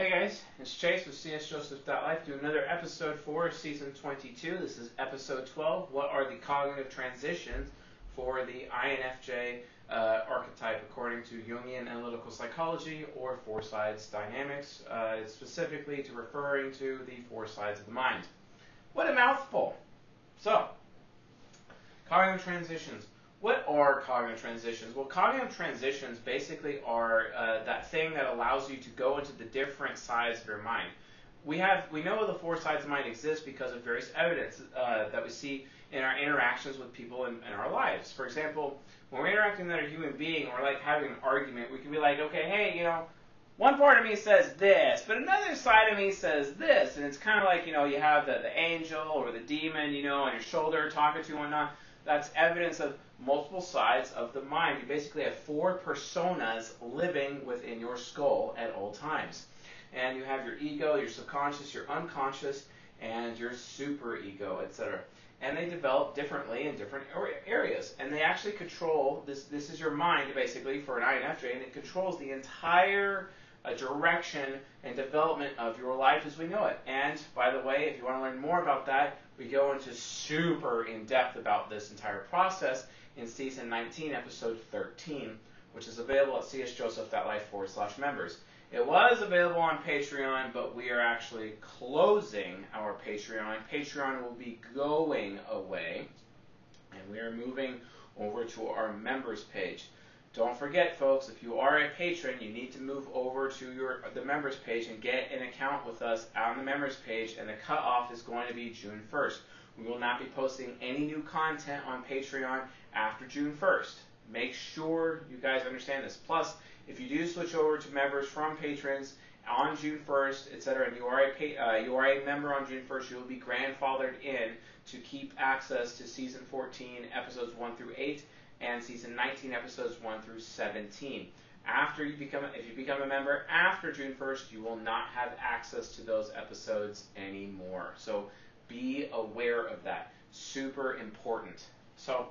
Hey guys, it's Chase with csjoseph.life doing another episode for season 22. This is episode 12. What are the cognitive transitions for the INFJ uh, archetype according to Jungian analytical psychology or four sides dynamics, uh, specifically to referring to the four sides of the mind? What a mouthful! So, cognitive transitions. What are cognitive transitions? Well, cognitive transitions basically are uh, that thing that allows you to go into the different sides of your mind. We have we know the four sides of mind exist because of various evidence uh, that we see in our interactions with people in, in, our lives. For example, when we're interacting with another human being, or like having an argument, we can be like, okay, hey, you know, one part of me says this, but another side of me says this, and it's kind of like you know you have the, the angel or the demon, you know, on your shoulder talking to you and not. That's evidence of multiple sides of the mind. You basically have four personas living within your skull at all times. And you have your ego, your subconscious, your unconscious, and your super ego, etc. And they develop differently in different areas. And they actually control this. This is your mind, basically, for an INFJ, and it controls the entire uh, direction and development of your life as we know it. And by the way, if you want to learn more about that, we go into super in depth about this entire process in season 19, episode 13, which is available at csjoseph.life forward slash members. It was available on Patreon, but we are actually closing our Patreon. Patreon will be going away, and we are moving over to our members page. Don't forget, folks, if you are a patron, you need to move over to your the members page and get an account with us on the members page, and the cutoff is going to be June 1st. We will not be posting any new content on Patreon after June 1st. Make sure you guys understand this. Plus, if you do switch over to members from patrons on June 1st, etc., and you are a uh, you are a member on June 1st, you will be grandfathered in to keep access to season 14, episodes 1 through 8, and season 19, episodes 1 through 17. After you become, if you become a member after June 1st, you will not have access to those episodes anymore. So be aware of that. Super important. So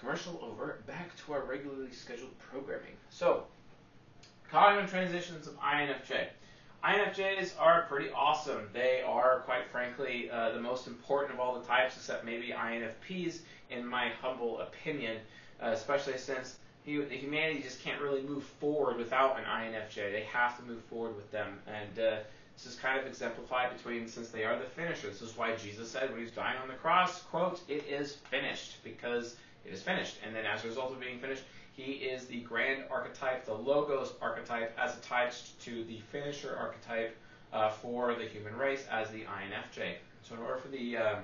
commercial over, back to our regularly scheduled programming. So, cognitive transitions of INFJ. INFJs are pretty awesome. They are, quite frankly, uh, the most important of all the types, except maybe INFPs, in my humble opinion, uh, especially since humanity just can't really move forward without an INFJ. They have to move forward with them. And uh, this is kind of exemplified between, since they are the finishers. This is why Jesus said when he was dying on the cross, quote, it is finished, because it is finished. And then as a result of being finished, he is the grand archetype, the logos archetype, as attached to the finisher archetype uh, for the human race as the INFJ. So in order for the um,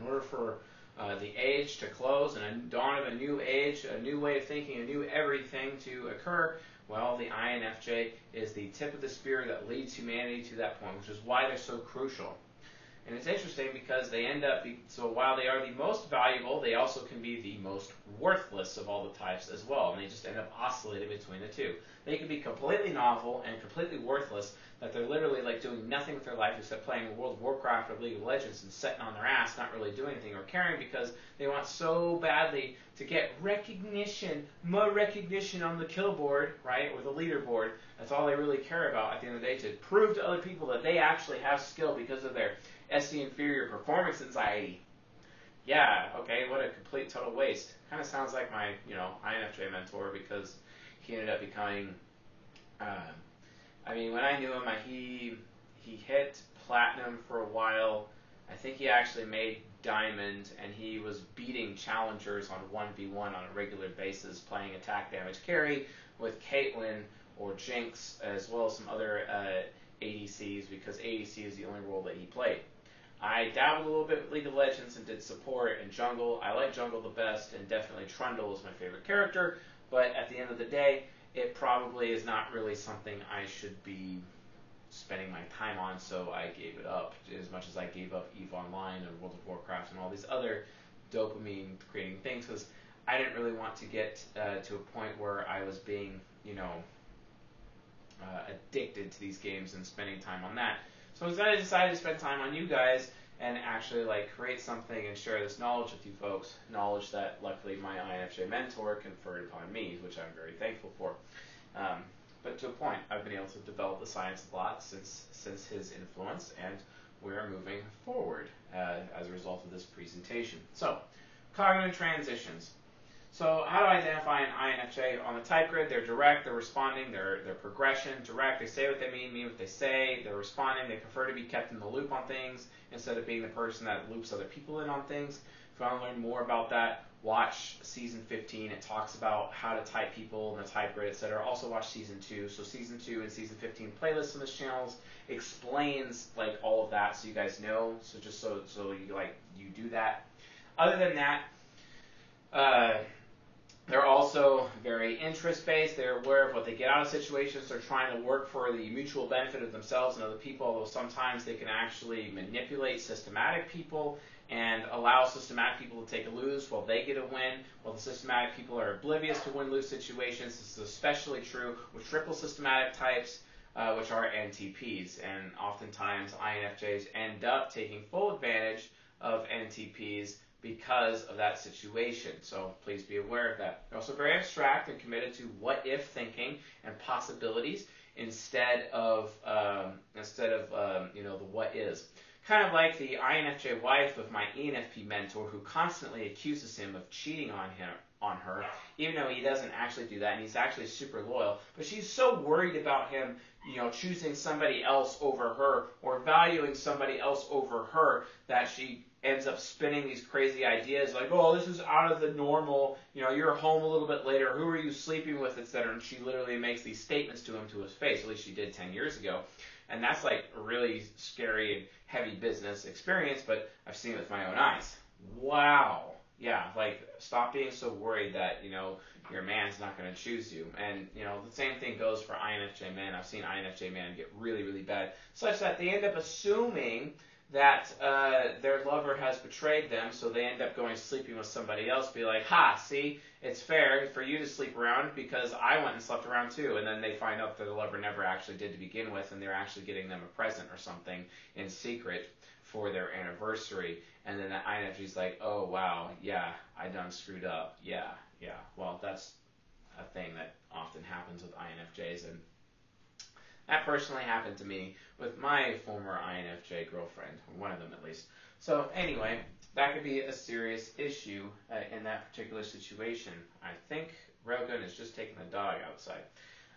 in order for uh, the age to close and a dawn of a new age, a new way of thinking, a new everything to occur, well, the INFJ is the tip of the spear that leads humanity to that point, which is why they're so crucial. And it's interesting because they end up, so while they are the most valuable, they also can be the most worthless of all the types as well. And they just end up oscillating between the two. They can be completely novel and completely worthless, that they're literally like doing nothing with their life except playing World of Warcraft or League of Legends and sitting on their ass, not really doing anything or caring because they want so badly to get recognition, more recognition on the kill board, right, or the leaderboard. That's all they really care about at the end of the day to prove to other people that they actually have skill because of their SC inferior performance anxiety. Yeah, okay, what a complete total waste. Kind of sounds like my, you know, INFJ mentor because he ended up becoming. Uh, I mean, when I knew him, he he hit platinum for a while. I think he actually made diamond, and he was beating challengers on 1v1 on a regular basis, playing attack damage carry with Caitlyn or Jinx, as well as some other uh, ADCs, because ADC is the only role that he played. I dabbled a little bit with League of Legends and did support and jungle. I like jungle the best, and definitely Trundle is my favorite character. But at the end of the day, it probably is not really something I should be spending my time on, so I gave it up. As much as I gave up EVE Online and World of Warcraft and all these other dopamine creating things, because I didn't really want to get uh, to a point where I was being, you know, uh, addicted to these games and spending time on that. So I decided to spend time on you guys and actually like create something and share this knowledge with you folks. Knowledge that luckily my INFJ mentor conferred upon me, which I'm very thankful for. Um, but to a point. I've been able to develop the science a lot since since his influence, and we are moving forward uh, as a result of this presentation. So, cognitive transitions. So how do I identify an INFJ on the type grid? They're direct, they're responding, they're, they're progression, direct, they say what they mean, mean what they say, they're responding, they prefer to be kept in the loop on things instead of being the person that loops other people in on things. If you want to learn more about that, watch season 15. It talks about how to type people in the type grid, etc. Also watch season 2. So season 2 and season 15 playlists on this channel explains like all of that so you guys know. So just so so you like you do that. Other than that, uh, they're also very interest based. They're aware of what they get out of situations. They're trying to work for the mutual benefit of themselves and other people, although sometimes they can actually manipulate systematic people and allow systematic people to take a lose while they get a win, while the systematic people are oblivious to win lose situations. This is especially true with triple systematic types, uh, which are NTPs. And oftentimes, INFJs end up taking full advantage of NTPs because of that situation. So please be aware of that. They're also very abstract and committed to what if thinking and possibilities instead of um, instead of um, you know the what is. Kind of like the INFJ wife of my ENFP mentor who constantly accuses him of cheating on him on her, even though he doesn't actually do that and he's actually super loyal. But she's so worried about him, you know, choosing somebody else over her or valuing somebody else over her that she ends up spinning these crazy ideas like, oh, this is out of the normal. You know, you're home a little bit later. Who are you sleeping with, etc. And she literally makes these statements to him to his face. At least she did 10 years ago. And that's like a really scary and heavy business experience, but I've seen it with my own eyes. Wow. Yeah, like stop being so worried that, you know, your man's not going to choose you. And, you know, the same thing goes for INFJ men. I've seen INFJ men get really, really bad, such that they end up assuming that uh, their lover has betrayed them, so they end up going sleeping with somebody else. Be like, ha, see, it's fair for you to sleep around because I went and slept around too. And then they find out that the lover never actually did to begin with, and they're actually getting them a present or something in secret for their anniversary. And then the INFJ's like, oh wow, yeah, I done screwed up. Yeah, yeah. Well, that's a thing that often happens with INFJs, and that personally happened to me with my former INFJ girlfriend, one of them at least. So anyway, that could be a serious issue uh, in that particular situation. I think Railgun is just taking the dog outside.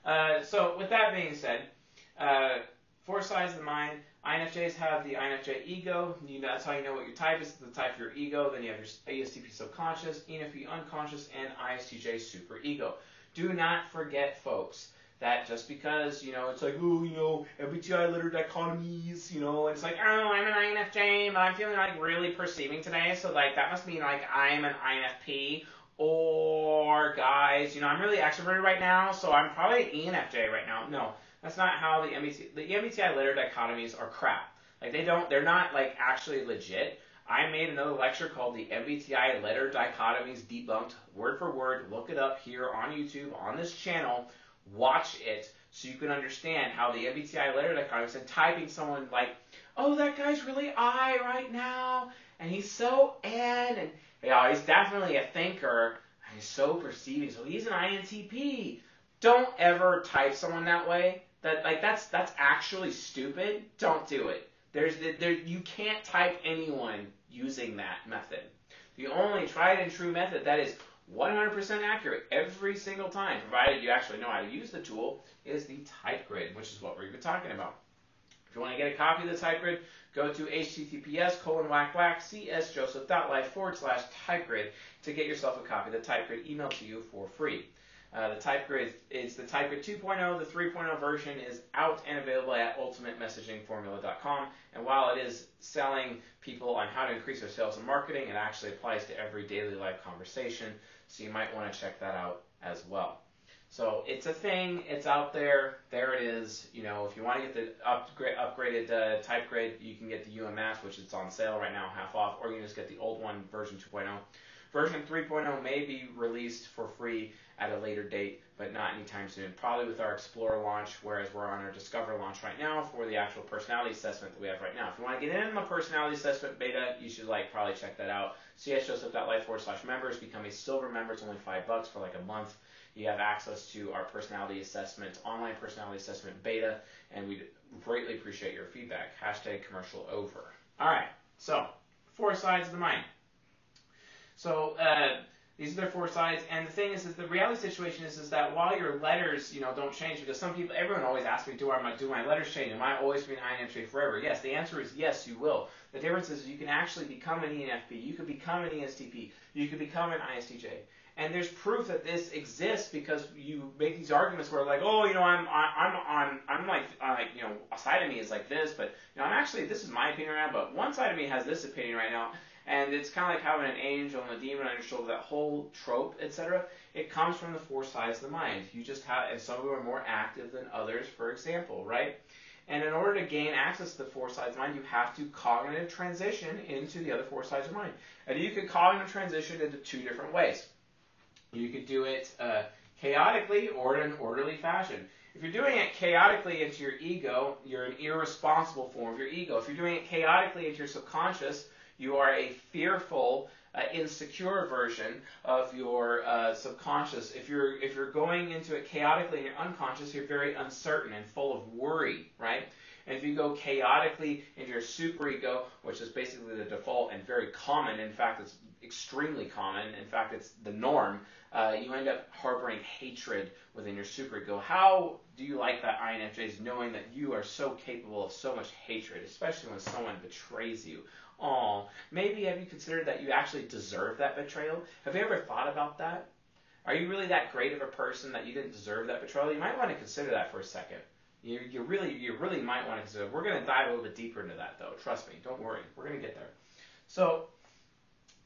Uh, so with that being said, uh, four sides of the mind. INFJs have the INFJ ego. You know, that's how you know what your type is. The type of your ego. Then you have your ESTP subconscious, ENFP unconscious, and ISTJ super ego. Do not forget, folks, that just because, you know, it's like, oh, you know, MBTI letter dichotomies, you know, it's like, oh, I'm an INFJ, but I'm feeling like really perceiving today, so like that must mean like I'm an INFP, or guys, you know, I'm really extroverted right now, so I'm probably an ENFJ right now. No, that's not how the MBTI, the MBTI letter dichotomies are crap. Like they don't, they're not like actually legit. I made another lecture called the MBTI letter dichotomies debunked word for word. Look it up here on YouTube on this channel watch it so you can understand how the MBTI letter dichotomy and typing someone like, oh, that guy's really I right now, and he's so N, and yeah, he's definitely a thinker, and he's so perceiving, so he's an INTP. Don't ever type someone that way. That like that's that's actually stupid. Don't do it. There's there you can't type anyone using that method. The only tried and true method that is 100% accurate every single time, provided you actually know how to use the tool, is the type grid, which is what we've been talking about. If you want to get a copy of the type grid, go to https colon whack whack csjoseph.life forward slash type grid to get yourself a copy of the type grid emailed to you for free. Uh, the type grid is the type grid 2.0. The 3.0 version is out and available at ultimatemessagingformula.com. And while it is selling people on how to increase their sales and marketing, it actually applies to every daily life conversation. So you might want to check that out as well. So it's a thing. It's out there. There it is. You know, if you want to get the upgrade, upgraded uh, type grade, you can get the UMS, which is on sale right now, half off, or you can just get the old one, version 2.0. Version 3.0 may be released for free at a later date, but not anytime soon. Probably with our Explorer launch, whereas we're on our Discover launch right now for the actual personality assessment that we have right now. If you want to get in the personality assessment beta, you should like probably check that out. csjoseph.life forward slash members. Become a silver member. It's only five bucks for like a month. you have access to our personality assessment, online personality assessment beta, and we'd greatly appreciate your feedback. Hashtag commercial over. All right, so four sides of the mind. So uh, these are their four sides, and the thing is, is the reality situation is, is that while your letters, you know, don't change, because some people, everyone always asks me, do I do my letters change? Am I always be an INFJ forever? Yes, the answer is yes, you will. The difference is you can actually become an ENFP, you can become an ESTP, you can become an ISTJ. And there's proof that this exists because you make these arguments where like, oh, you know, I'm I'm on I'm like uh, you know a side of me is like this, but you know I'm actually this is my opinion right now, but one side of me has this opinion right now, and it's kind of like having an angel and a demon on your shoulder. That whole trope, etc. It comes from the four sides of the mind. You just have, and some of them are more active than others, for example, right? And in order to gain access to the four sides of mind, you have to cognitive transition into the other four sides of mind. And you can cognitive transition into two different ways. You could do it uh, chaotically or in an orderly fashion. If you're doing it chaotically into your ego, you're an irresponsible form of your ego. If you're doing it chaotically into your subconscious, you are a fearful, uh, insecure version of your uh, subconscious. If you're if you're going into it chaotically in your unconscious, you're very uncertain and full of worry, right? And if you go chaotically into your superego, which is basically the default and very common, in fact, it's extremely common. In fact, it's the norm uh, you end up harboring hatred within your superego. How do you like that INFJs knowing that you are so capable of so much hatred, especially when someone betrays you? Oh, maybe have you considered that you actually deserve that betrayal? Have you ever thought about that? Are you really that great of a person that you didn't deserve that betrayal? You might want to consider that for a second. You, you really, you really might want to consider. We're going to dive a little bit deeper into that, though. Trust me. Don't worry. We're going to get there. So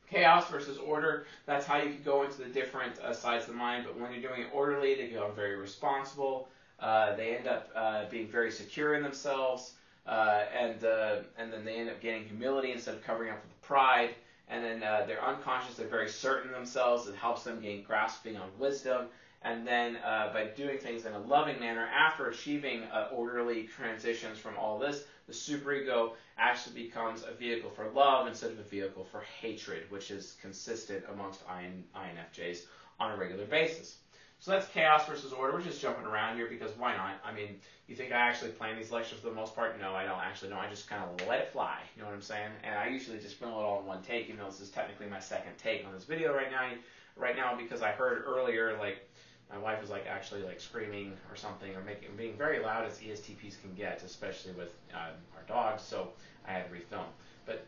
chaos versus order. That's how you could go into the different uh, sides of the mind. But when you're doing it orderly, they become very responsible. Uh, they end up uh, being very secure in themselves, uh, and uh, and then they end up gaining humility instead of covering up with pride. And then uh, they're unconscious. They're very certain in themselves. It helps them gain grasping on wisdom. And then by doing things in a loving manner, after achieving orderly transitions from all this, the superego actually becomes a vehicle for love instead of a vehicle for hatred, which is consistent amongst IN, INFJs on a regular basis. So that's chaos versus order. We're just jumping around here because why not? I mean, you think I actually plan these lectures for the most part? No, I don't actually. No, I just kind of let it fly. You know what I'm saying? And I usually just film it all in one take, even though this is technically my second take on this video right now. Right now, because I heard earlier, like my wife was like actually like screaming or something or making being very loud as ESTPs can get, especially with um, our dogs. So I had to refilm. But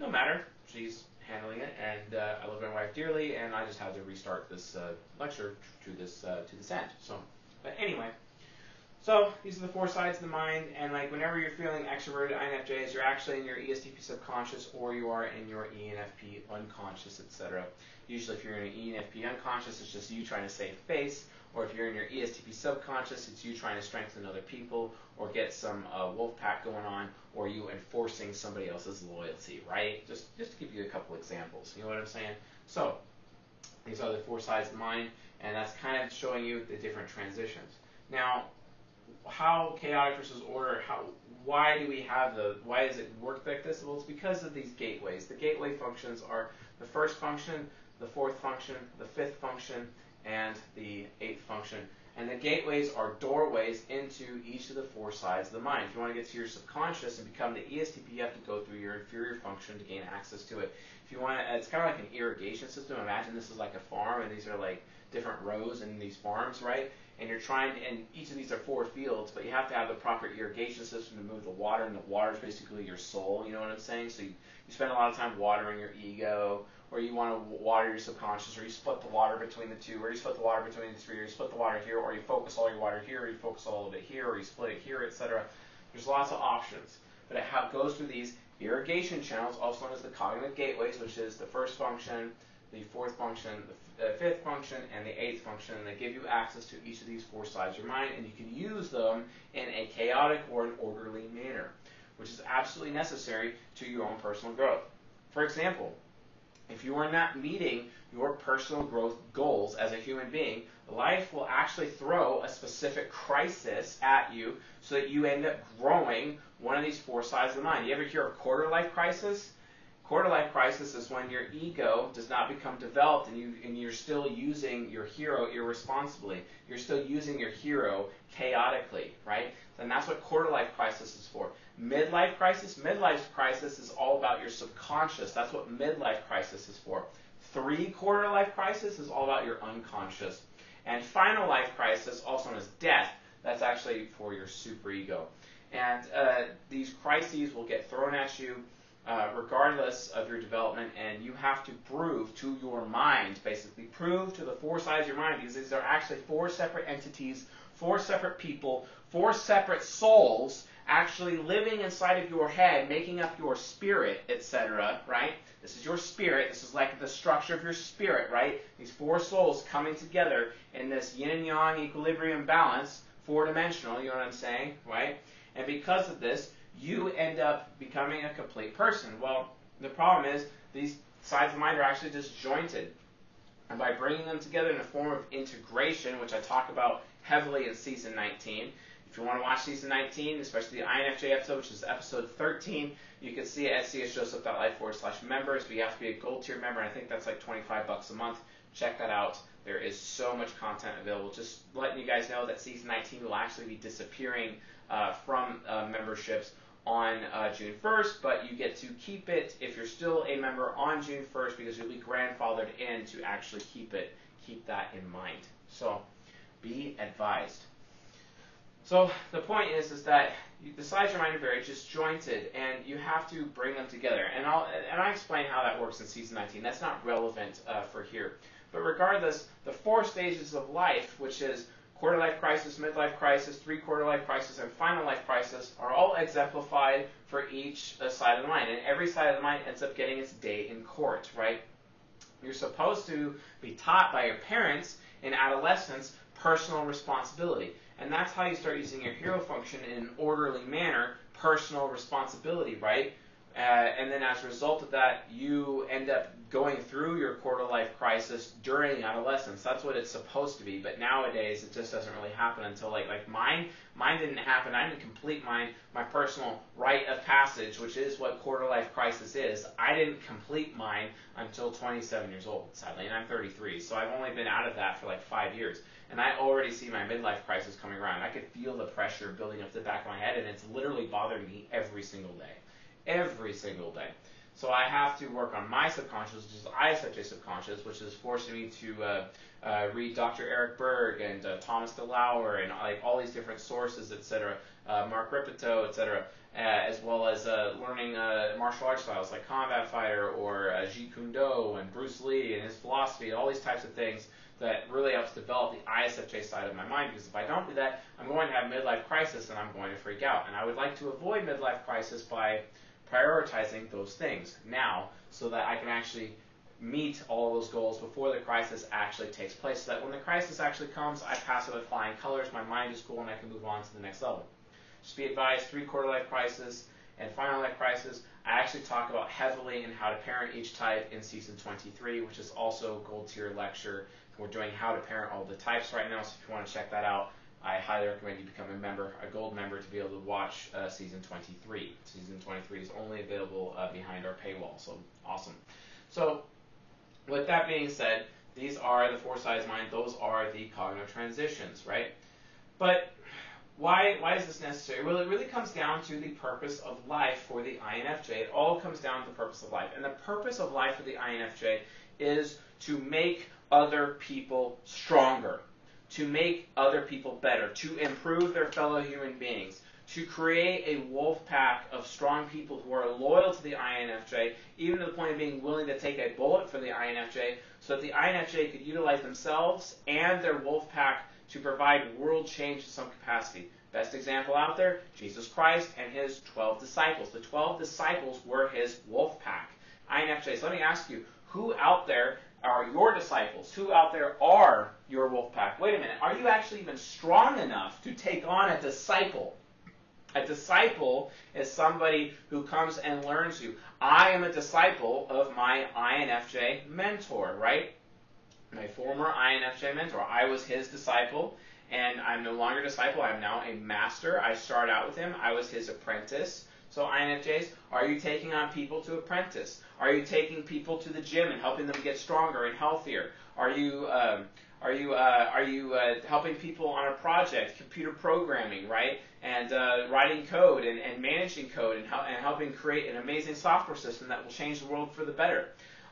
no matter, she's handling it, and uh, I love my wife dearly, and I just had to restart this uh, lecture to this uh, to this end. So, but anyway. So these are the four sides of the mind, and like whenever you're feeling extroverted INFJs, you're actually in your ESTP subconscious or you are in your ENFP unconscious, etc. Usually, if you're in an ENFP unconscious, it's just you trying to save face, or if you're in your ESTP subconscious, it's you trying to strengthen other people or get some uh, wolf pack going on, or you enforcing somebody else's loyalty, right? Just just to give you a couple examples, you know what I'm saying? So these are the four sides of the mind, and that's kind of showing you the different transitions. Now, how chaotic versus order, how why do we have the why does it work like this? Well, it's because of these gateways. The gateway functions are the first function, the fourth function, the fifth function, and the eighth function. And the gateways are doorways into each of the four sides of the mind. If you want to get to your subconscious and become the ESTP, you have to go through your inferior function to gain access to it. If you want to, it's kind of like an irrigation system. Imagine this is like a farm, and these are like different rows in these farms, right? And you're trying to, and each of these are four fields, but you have to have the proper irrigation system to move the water, and the water is basically your soul, you know what I'm saying? So you, you spend a lot of time watering your ego, or you want to water your subconscious, or you split the water between the two, or you split the water between the three, or you split the water here, or you focus all your water here, or you focus all of it here, or you split it here, etc. There's lots of options, but it goes through these irrigation channels, also known as the cognitive gateways, which is the first function, the fourth function, the fifth function, and the eighth function, and they give you access to each of these four sides of your mind, and you can use them in a chaotic or an orderly manner, which is absolutely necessary to your own personal growth. For example, if you are not meeting your personal growth goals as a human being, life will actually throw a specific crisis at you so that you end up growing one of these four sides of the mind. You ever hear of quarter life crisis? Quarter life crisis is when your ego does not become developed and you and you're still using your hero irresponsibly. You're still using your hero chaotically, right? And that's what quarter life crisis is for. Midlife crisis, midlife crisis is all about your subconscious. That's what midlife crisis is for. Three quarter life crisis is all about your unconscious. And final life crisis, also known as death, that's actually for your superego. And uh, these crises will get thrown at you uh, regardless of your development, and you have to prove to your mind, basically, prove to the four sides of your mind, because these are actually four separate entities, four separate people, four separate souls actually living inside of your head, making up your spirit, etc., right? This is your spirit. This is like the structure of your spirit, right? These four souls coming together in this yin and yang equilibrium balance, four dimensional, you know what I'm saying, right? And because of this, you end up becoming a complete person. Well, the problem is these sides of mind are actually disjointed. And by bringing them together in a form of integration, which I talk about heavily in season 19, if you want to watch season 19, especially the INFJ episode, which is episode 13, you can see it at csjoseph.life forward slash members. But you have to be a gold tier member, and I think that's like 25 bucks a month. Check that out. There is so much content available. Just letting you guys know that season 19 will actually be disappearing uh, from uh, memberships on uh, June 1st, but you get to keep it if you're still a member on June 1st because you'll be grandfathered in to actually keep it. Keep that in mind. So be advised. So the point is, is that the sides reminder very disjointed, and you have to bring them together. And I'll and I explain how that works in season 19. That's not relevant uh, for here. But regardless, the four stages of life, which is quarter life crisis, midlife crisis, three quarter life crisis, and final life crisis are all exemplified for each uh, side of the mind. And every side of the mind ends up getting its day in court, right? You're supposed to be taught by your parents in adolescence personal responsibility. And that's how you start using your hero function in an orderly manner, personal responsibility, right? Uh, and then as a result of that, you end up going through your quarter life crisis during adolescence. That's what it's supposed to be. But nowadays, it just doesn't really happen until like like mine. Mine didn't happen. I didn't complete mine my personal rite of passage, which is what quarter life crisis is. I didn't complete mine until 27 years old, sadly, and I'm 33. So I've only been out of that for like five years. And I already see my midlife crisis coming around. I could feel the pressure building up the back of my head, and it's literally bothering me every single day every single day. So I have to work on my subconscious, which is ISFJ subconscious, which is forcing me to uh, uh, read Dr. Eric Berg and uh, Thomas DeLauer and like all these different sources, etc. Uh, Mark Rippetoe, etc. Uh, as well as uh, learning martial arts styles like Combat Fighter or Jeet Kune Do and Bruce Lee and his philosophy, all these types of things that really helps develop the ISFJ side of my mind because if I don't do that, I'm going to have midlife crisis and I'm going to freak out. And I would like to avoid midlife crisis by prioritizing those things now so that I can actually meet all those goals before the crisis actually takes place so that when the crisis actually comes, I pass it with flying colors, my mind is cool, and I can move on to the next level. Just be advised, three quarter life crisis and final life crisis, I actually talk about heavily in how to parent each type in season 23, which is also gold tier lecture. We're doing how to parent all the types right now, so if you want to check that out, I highly recommend you become a member, a gold member, to be able to watch uh, season 23. Season 23 is only available uh, behind our paywall, so awesome. So, with that being said, these are the four sides mind. Those are the cognitive transitions, right? But why why is this necessary? Well, it really comes down to the purpose of life for the INFJ. It all comes down to the purpose of life, and the purpose of life for the INFJ is to make other people stronger to make other people better, to improve their fellow human beings, to create a wolf pack of strong people who are loyal to the INFJ, even to the point of being willing to take a bullet for the INFJ, so that the INFJ could utilize themselves and their wolf pack to provide world change in some capacity. Best example out there, Jesus Christ and his 12 disciples. The 12 disciples were his wolf pack. INFJ. So let me ask you, who out there are your disciples? Who out there are your wolf pack? Wait a minute. Are you actually even strong enough to take on a disciple? A disciple is somebody who comes and learns you. I am a disciple of my INFJ mentor, right? My former INFJ mentor. I was his disciple, and I'm no longer a disciple. I'm now a master. I started out with him. I was his apprentice So INFJs, are you taking on people to apprentice? Are you taking people to the gym and helping them get stronger and healthier? Are you um, are you uh, are you uh, helping people on a project, computer programming, right? And uh, writing code and, and managing code and, and helping create an amazing software system that will change the world for the better.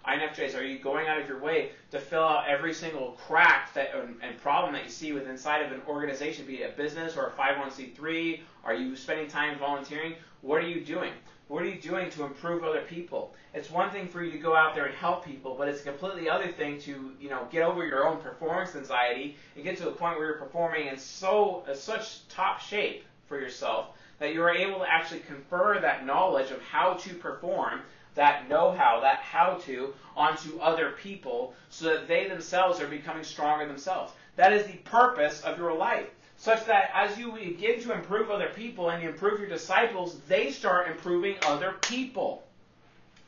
INFJs, are you going out of your way to fill out every single crack that and, and problem that you see within inside of an organization, be it a business or a 501c3? Are you spending time volunteering? What are you doing? What are you doing to improve other people? It's one thing for you to go out there and help people, but it's a completely other thing to, you know, get over your own performance anxiety and get to a point where you're performing in so uh, such top shape for yourself that you're able to actually confer that knowledge of how to perform, that know-how, that how-to onto other people so that they themselves are becoming stronger themselves. That is the purpose of your life such that as you begin to improve other people and you improve your disciples, they start improving other people.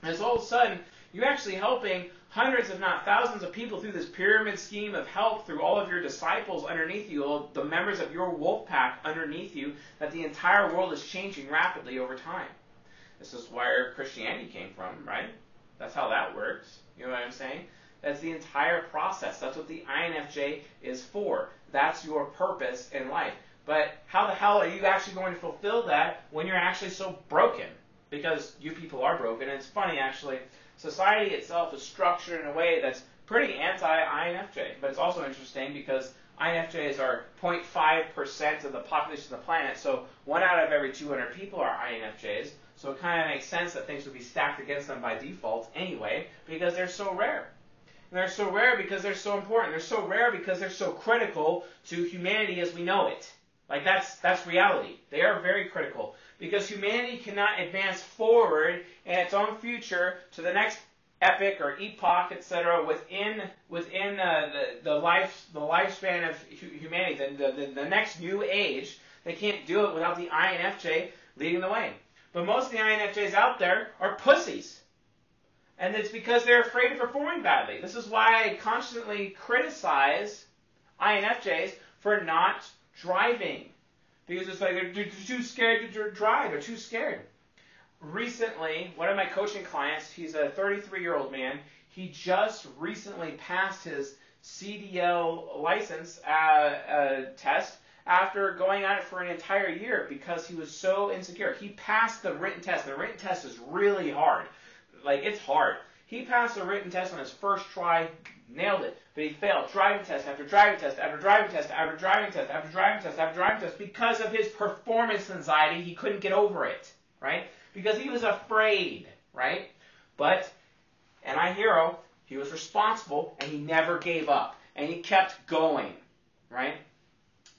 And so all of a sudden, you're actually helping hundreds, if not thousands, of people through this pyramid scheme of help through all of your disciples underneath you, the members of your wolf pack underneath you, that the entire world is changing rapidly over time. This is where Christianity came from, right? That's how that works. You know what I'm saying? That's the entire process. That's what the INFJ is for. That's your purpose in life. But how the hell are you actually going to fulfill that when you're actually so broken? Because you people are broken. And it's funny, actually. Society itself is structured in a way that's pretty anti-INFJ. But it's also interesting because INFJs are 0.5% of the population of the planet. So one out of every 200 people are INFJs. So it kind of makes sense that things would be stacked against them by default anyway, because they're so rare. They're so rare because they're so important. They're so rare because they're so critical to humanity as we know it. Like that's that's reality. They are very critical because humanity cannot advance forward in its own future to the next epic or epoch, etc. Within within uh, the the life the lifespan of humanity, the, the the next new age. They can't do it without the INFJ leading the way. But most of the INFJs out there are pussies. And it's because they're afraid of performing badly. This is why I constantly criticize INFJs for not driving. Because it's like they're, they're too scared to drive. They're too scared. Recently, one of my coaching clients, he's a 33 year old man, he just recently passed his CDL license uh, uh, test after going at it for an entire year because he was so insecure. He passed the written test. The written test is really hard. Like, it's hard. He passed the written test on his first try, nailed it, but he failed driving test after driving test after driving test after driving test after driving test after driving test because of his performance anxiety. He couldn't get over it, right? Because he was afraid, right? But, and I hero, oh, he was responsible and he never gave up and he kept going, right?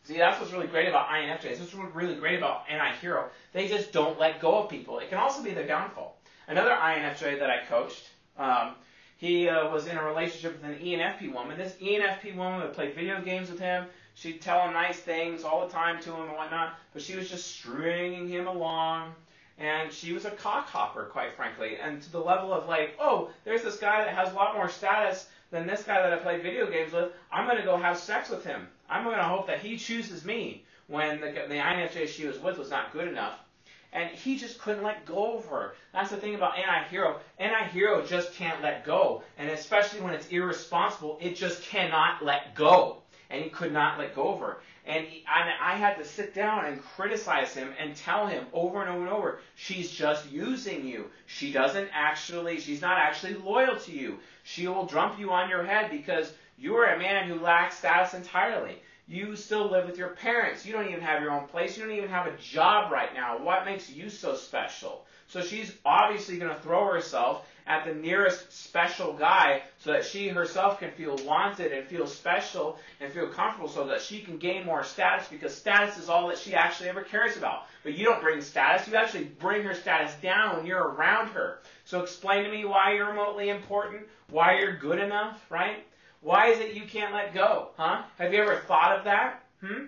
See, that's what's really great about INFJs. That's what's really great about anti-hero. Oh, they just don't let go of people. It can also be their downfall. Another INFJ that I coached, um, he uh, was in a relationship with an ENFP woman. This ENFP woman would play video games with him. She'd tell him nice things all the time to him and whatnot, but she was just stringing him along. And she was a cock hopper, quite frankly, and to the level of like, oh, there's this guy that has a lot more status than this guy that I play video games with. I'm going to go have sex with him. I'm going to hope that he chooses me when the, the INFJ she was with was not good enough and he just couldn't let go of her. That's the thing about anti-hero. Anti-hero just can't let go, and especially when it's irresponsible, it just cannot let go. And he could not let go of her. And he, I, I had to sit down and criticize him and tell him over and over and over, she's just using you. She doesn't actually, she's not actually loyal to you. She will dump you on your head because you are a man who lacks status entirely. You still live with your parents. You don't even have your own place. You don't even have a job right now. What makes you so special? So she's obviously going to throw herself at the nearest special guy so that she herself can feel wanted and feel special and feel comfortable so that she can gain more status because status is all that she actually ever cares about. But you don't bring status, you actually bring her status down when you're around her. So explain to me why you're remotely important, why you're good enough, right? Why is it you can't let go? Huh? Have you ever thought of that? Hmm?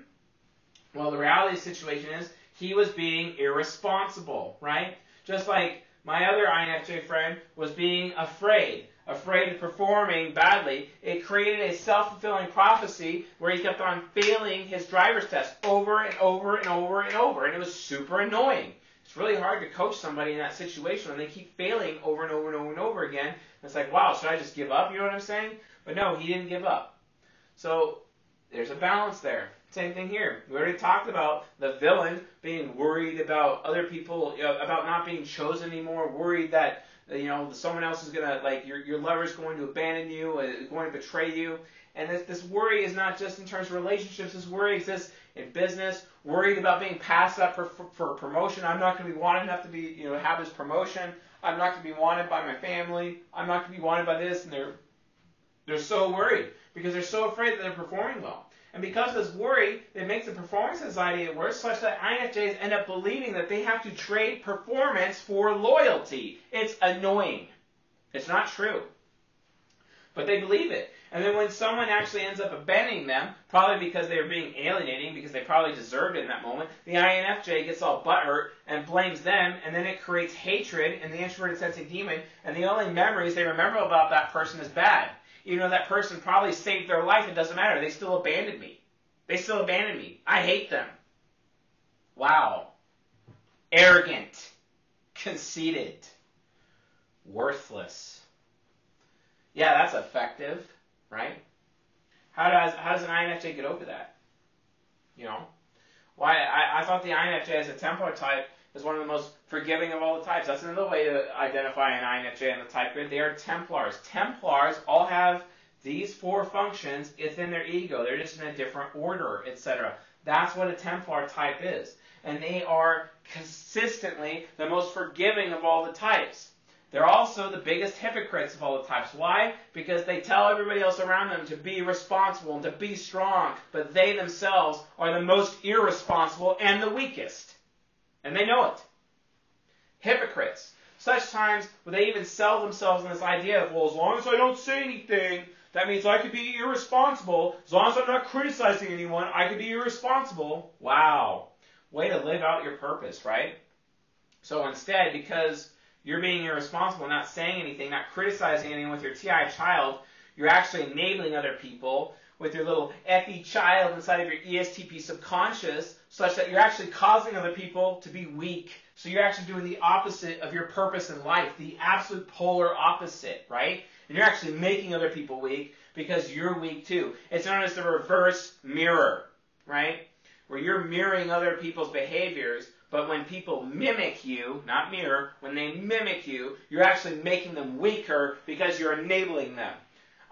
Well, the reality of the situation is he was being irresponsible, right? Just like my other INFJ friend was being afraid, afraid of performing badly. It created a self-fulfilling prophecy where he kept on failing his driver's test over and over and over and over, and it was super annoying. It's really hard to coach somebody in that situation when they keep failing over and over and over and over again. It's like, wow, should I just give up? You know what I'm saying? But no, he didn't give up. So there's a balance there. Same thing here. We already talked about the villain being worried about other people, about not being chosen anymore, worried that you know someone else is gonna like your your lover is going to abandon you, uh, going to betray you. And this, this worry is not just in terms of relationships. This worry exists in business. Worried about being passed up for, for, for promotion. I'm not going to be wanted enough to be you know have this promotion. I'm not to be wanted by my family. I'm not to be wanted by this, and they're they're so worried because they're so afraid that they're performing well. And because of this worry, it makes the performance anxiety worse, such that INFJs end up believing that they have to trade performance for loyalty. It's annoying. It's not true. But they believe it. And then when someone actually ends up abandoning them, probably because they were being alienating, because they probably deserved it in that moment, the INFJ gets all butthurt and blames them, and then it creates hatred in the introverted sensing demon, and the only memories they remember about that person is bad. Even though that person probably saved their life, it doesn't matter. They still abandoned me. They still abandoned me. I hate them. Wow. Arrogant. Conceited. Worthless. Yeah, that's effective, right? How does how does an INFJ get over that? You know, why I, I thought the INFJ as a Templar type is one of the most forgiving of all the types. That's another way to identify an INFJ in the type grid. They are Templars. Templars all have these four functions within their ego. They're just in a different order, etc. That's what a Templar type is. And they are consistently the most forgiving of all the types. They're also the biggest hypocrites of all the types. Why? Because they tell everybody else around them to be responsible and to be strong, but they themselves are the most irresponsible and the weakest. And they know it. Hypocrites. Such times where they even sell themselves in this idea of, well, as long as I don't say anything, that means I could be irresponsible. As long as I'm not criticizing anyone, I could be irresponsible. Wow. Way to live out your purpose, right? So instead, because you're being irresponsible, not saying anything, not criticizing anyone with your TI child, you're actually enabling other people with your little FE child inside of your ESTP subconscious, such that you're actually causing other people to be weak. So you're actually doing the opposite of your purpose in life, the absolute polar opposite, right? And you're actually making other people weak because you're weak too. It's known as the reverse mirror, right? Where you're mirroring other people's behaviors, but when people mimic you, not mirror, when they mimic you, you're actually making them weaker because you're enabling them.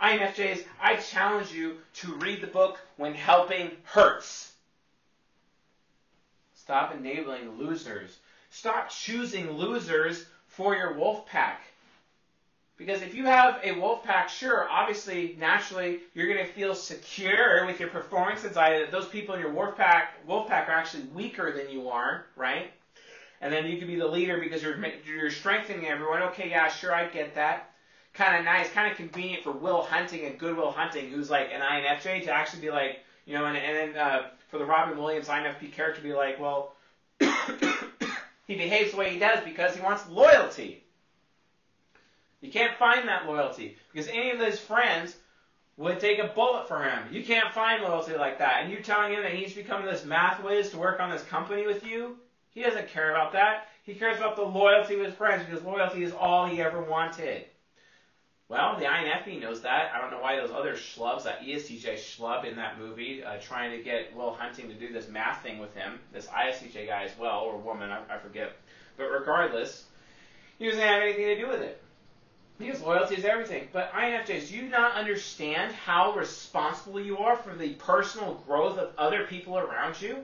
INFJs, I challenge you to read the book When Helping Hurts. Stop enabling losers. Stop choosing losers for your wolf pack. Because if you have a wolf pack, sure, obviously, naturally, you're going to feel secure with your performance anxiety that those people in your wolf pack, wolf pack are actually weaker than you are, right? And then you can be the leader because you're, you're strengthening everyone. Okay, yeah, sure, I get that kind of nice, kind of convenient for Will Hunting and Good Will Hunting, who's like an INFJ, to actually be like, you know, and, and then uh, for the Robin Williams INFP character to be like, well, he behaves the way he does because he wants loyalty. You can't find that loyalty because any of his friends would take a bullet for him. You can't find loyalty like that. And you telling him that he's becoming this math whiz to work on this company with you, he doesn't care about that. He cares about the loyalty of his friends because loyalty is all he ever wanted. Well, the INFP knows that. I don't know why those other schlubs, that ESTJ schlub in that movie, uh, trying to get Will Hunting to do this math thing with him, this ISTJ guy as well, or woman, I, I forget. But regardless, he doesn't have anything to do with it. Because loyalty is everything. But INFJs, do you not understand how responsible you are for the personal growth of other people around you?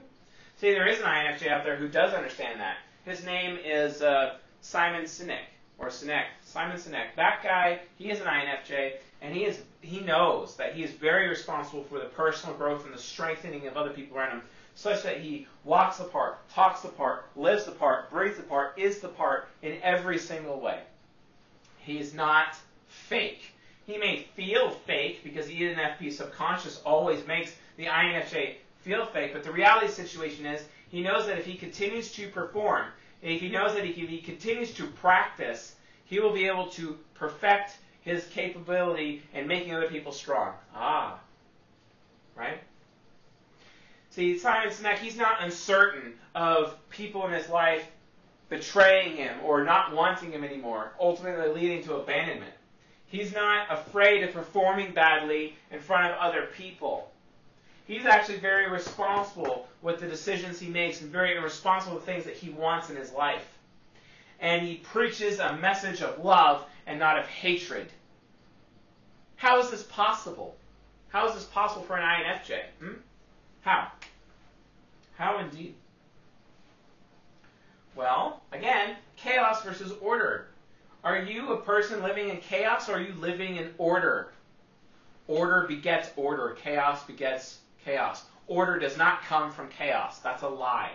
See, there is an INFJ out there who does understand that. His name is uh, Simon Sinek, or Sinek, Simon Sinek. That guy, he is an INFJ, and he is he knows that he is very responsible for the personal growth and the strengthening of other people around him, such that he walks the part, talks the part, lives the part, breathes the part, is the part in every single way. He is not fake. He may feel fake because the ENFP subconscious always makes the INFJ feel fake, but the reality situation is he knows that if he continues to perform, he knows that if he continues to practice, he will be able to perfect his capability in making other people strong. Ah. Right? See, Simon Sinek, he's not uncertain of people in his life betraying him or not wanting him anymore, ultimately leading to abandonment. He's not afraid of performing badly in front of other people. He's actually very responsible with the decisions he makes and very responsible with things that he wants in his life. And he preaches a message of love and not of hatred. How is this possible? How is this possible for an INFJ? Hmm? How? How indeed? Well, again, chaos versus order. Are you a person living in chaos or are you living in order? Order begets order. Chaos begets chaos. Order does not come from chaos. That's a lie.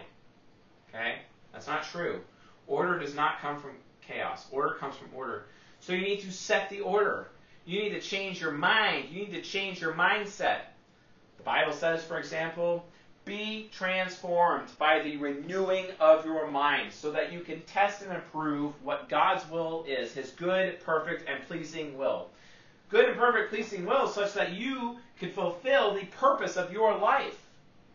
Okay? That's not true. Order does not come from chaos. Order comes from order. So you need to set the order. You need to change your mind. You need to change your mindset. The Bible says, for example, be transformed by the renewing of your mind so that you can test and approve what God's will is, his good, perfect, and pleasing will. Good and perfect, pleasing will such that you can fulfill the purpose of your life.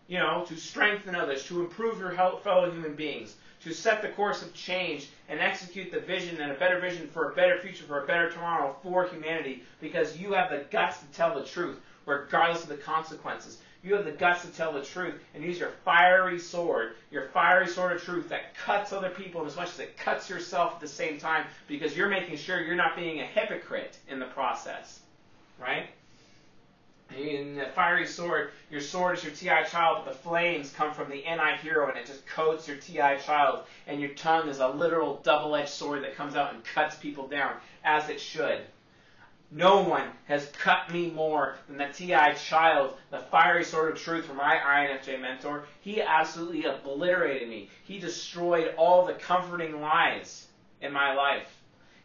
You know, to strengthen others, to improve your fellow human beings, to set the course of change and execute the vision and a better vision for a better future, for a better tomorrow for humanity, because you have the guts to tell the truth, regardless of the consequences. You have the guts to tell the truth and use your fiery sword, your fiery sword of truth that cuts other people as much as it cuts yourself at the same time because you're making sure you're not being a hypocrite in the process. Right? In the fiery sword, your sword is your TI child, but the flames come from the NI hero and it just coats your TI child. And your tongue is a literal double edged sword that comes out and cuts people down, as it should. No one has cut me more than the TI child, the fiery sword of truth from my INFJ mentor. He absolutely obliterated me. He destroyed all the comforting lies in my life.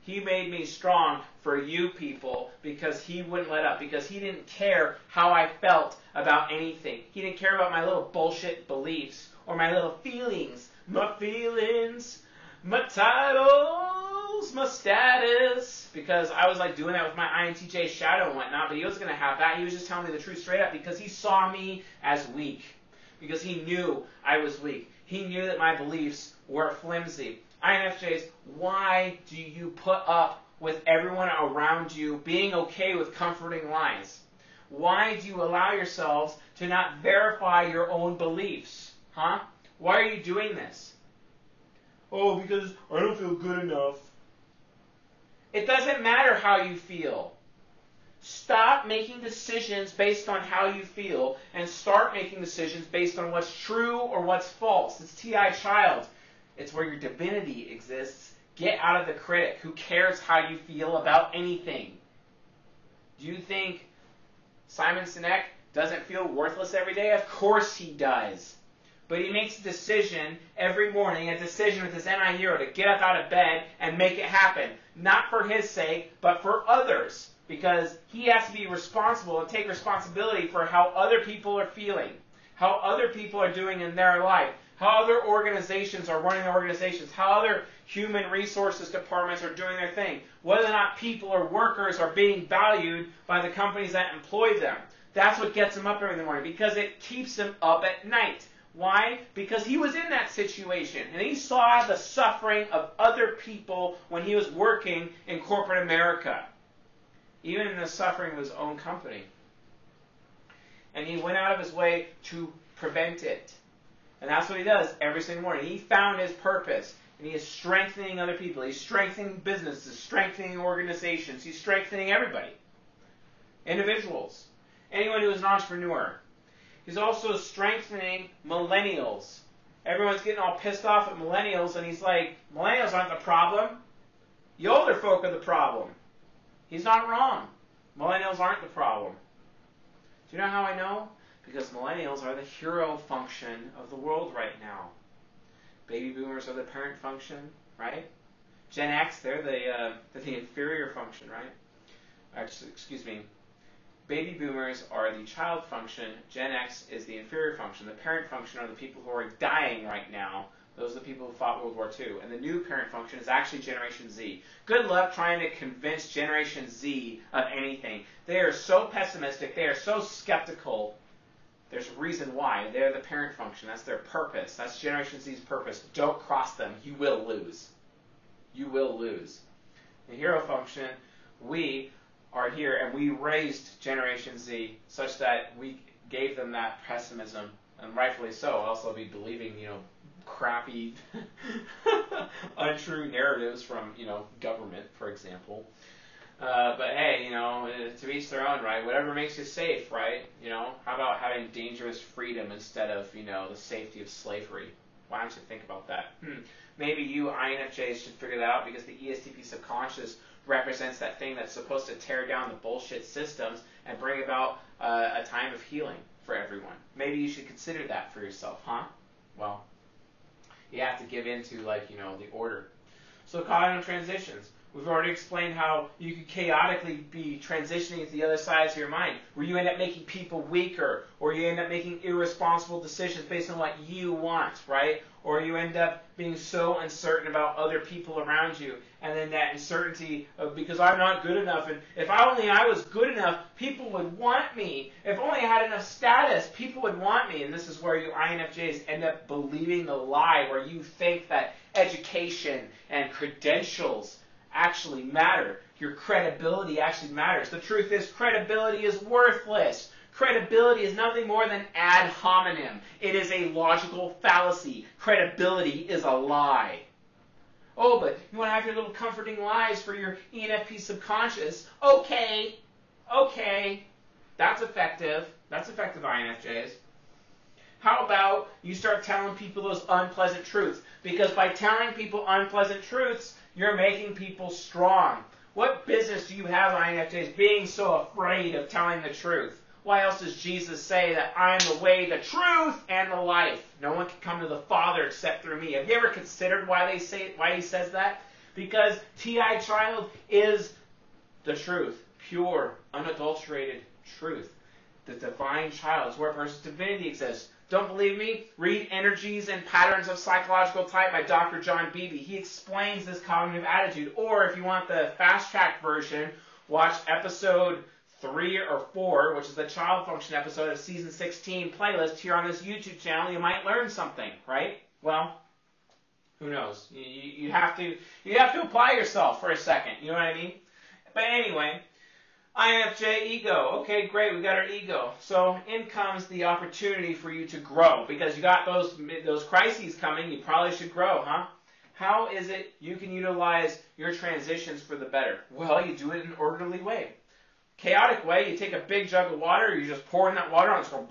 He made me strong for you people because he wouldn't let up, because he didn't care how I felt about anything. He didn't care about my little bullshit beliefs or my little feelings. My feelings, my titles, my status because I was like doing that with my INTJ shadow and whatnot, but he was going to have that. He was just telling me the truth straight up because he saw me as weak, because he knew I was weak. He knew that my beliefs were flimsy. INFJs, why do you put up with everyone around you being okay with comforting lies? Why do you allow yourselves to not verify your own beliefs? Huh? Why are you doing this? Oh, because I don't feel good enough. It doesn't matter how you feel. Stop making decisions based on how you feel and start making decisions based on what's true or what's false. It's TI Child. It's where your divinity exists. Get out of the critic. Who cares how you feel about anything? Do you think Simon Sinek doesn't feel worthless every day? Of course he does. But he makes a decision every morning, a decision with his NI hero to get up out of bed and make it happen. Not for his sake, but for others. Because he has to be responsible and take responsibility for how other people are feeling, how other people are doing in their life, how other organizations are running their organizations, how other human resources departments are doing their thing, whether or not people or workers are being valued by the companies that employ them. That's what gets him up every morning because it keeps him up at night. Why? Because he was in that situation and he saw the suffering of other people when he was working in corporate America, even in the suffering of his own company. And he went out of his way to prevent it. And that's what he does every single morning. He found his purpose and he is strengthening other people. He's strengthening businesses, strengthening organizations, he's strengthening everybody. Individuals. Anyone who is an entrepreneur. He's also strengthening millennials. Everyone's getting all pissed off at millennials, and he's like, millennials aren't the problem. The older folk are the problem. He's not wrong. Millennials aren't the problem. Do you know how I know? Because millennials are the hero function of the world right now. Baby boomers are the parent function, right? Gen X, they're the uh, they're the inferior function, right? Actually, excuse me. Baby boomers are the child function. Gen X is the inferior function. The parent function are the people who are dying right now. Those are the people who fought World War II. And the new parent function is actually Generation Z. Good luck trying to convince Generation Z of anything. They are so pessimistic. They are so skeptical There's a reason why. They're the parent function. That's their purpose. That's Generation Z's purpose. Don't cross them. You will lose. You will lose. The hero function, we are here and we raised Generation Z such that we gave them that pessimism, and rightfully so. Also, be believing, you know, crappy, untrue narratives from, you know, government, for example. Uh, but hey, you know, to each their own, right? Whatever makes you safe, right? You know, how about having dangerous freedom instead of, you know, the safety of slavery? Why don't you think about that? Hmm. Maybe you INFJs should figure that out because the ESTP subconscious represents that thing that's supposed to tear down the bullshit systems and bring about uh, a time of healing for everyone. Maybe you should consider that for yourself, huh? Well, you have to give in to, like, you know, the order. So cognitive transitions. We've already explained how you could chaotically be transitioning to the other sides of your mind, where you end up making people weaker, or you end up making irresponsible decisions based on what you want, right? Or you end up being so uncertain about other people around you, and then that uncertainty of because I'm not good enough, and if only I was good enough, people would want me. If only I had enough status, people would want me. And this is where you INFJs end up believing the lie, where you think that education and credentials actually matter. Your credibility actually matters. The truth is, credibility is worthless. Credibility is nothing more than ad hominem. It is a logical fallacy. Credibility is a lie. Oh, but you want to have your little comforting lies for your ENFP subconscious. Okay, okay. That's effective. That's effective, INFJs. How about you start telling people those unpleasant truths? Because by telling people unpleasant truths, you're making people strong. What business do you have, INFJs, being so afraid of telling the truth? Why else does Jesus say that I'm the way, the truth, and the life? No one can come to the Father except through me. Have you ever considered why they say why he says that? Because T.I. Child is the truth, pure, unadulterated truth. The divine child is where a person's divinity exists. Don't believe me? Read Energies and Patterns of Psychological Type by Dr. John Beebe. He explains this cognitive attitude. Or if you want the fast track version, watch episode 3 or 4, which is the child function episode of season 16 playlist here on this YouTube channel. You might learn something, right? Well, who knows? You, you have to you have to apply yourself for a second. You know what I mean? But anyway, INFJ ego. Okay, great. We got our ego. So in comes the opportunity for you to grow because you got those those crises coming. You probably should grow, huh? How is it you can utilize your transitions for the better? Well, you do it in an orderly way. Chaotic way, you take a big jug of water, you just pour in that water, and it's going,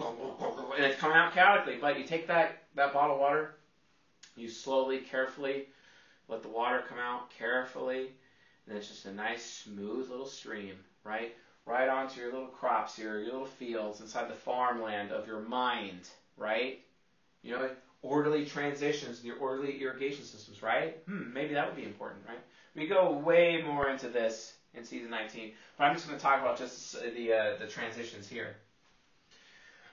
and it's coming out chaotically. But you take that that bottle of water, you slowly, carefully let the water come out carefully, and it's just a nice, smooth little stream right? Right onto your little crops, your, your little fields inside the farmland of your mind, right? You know, orderly transitions, your orderly irrigation systems, right? Hmm, maybe that would be important, right? We go way more into this in season 19, but I'm just going to talk about just the uh, the transitions here.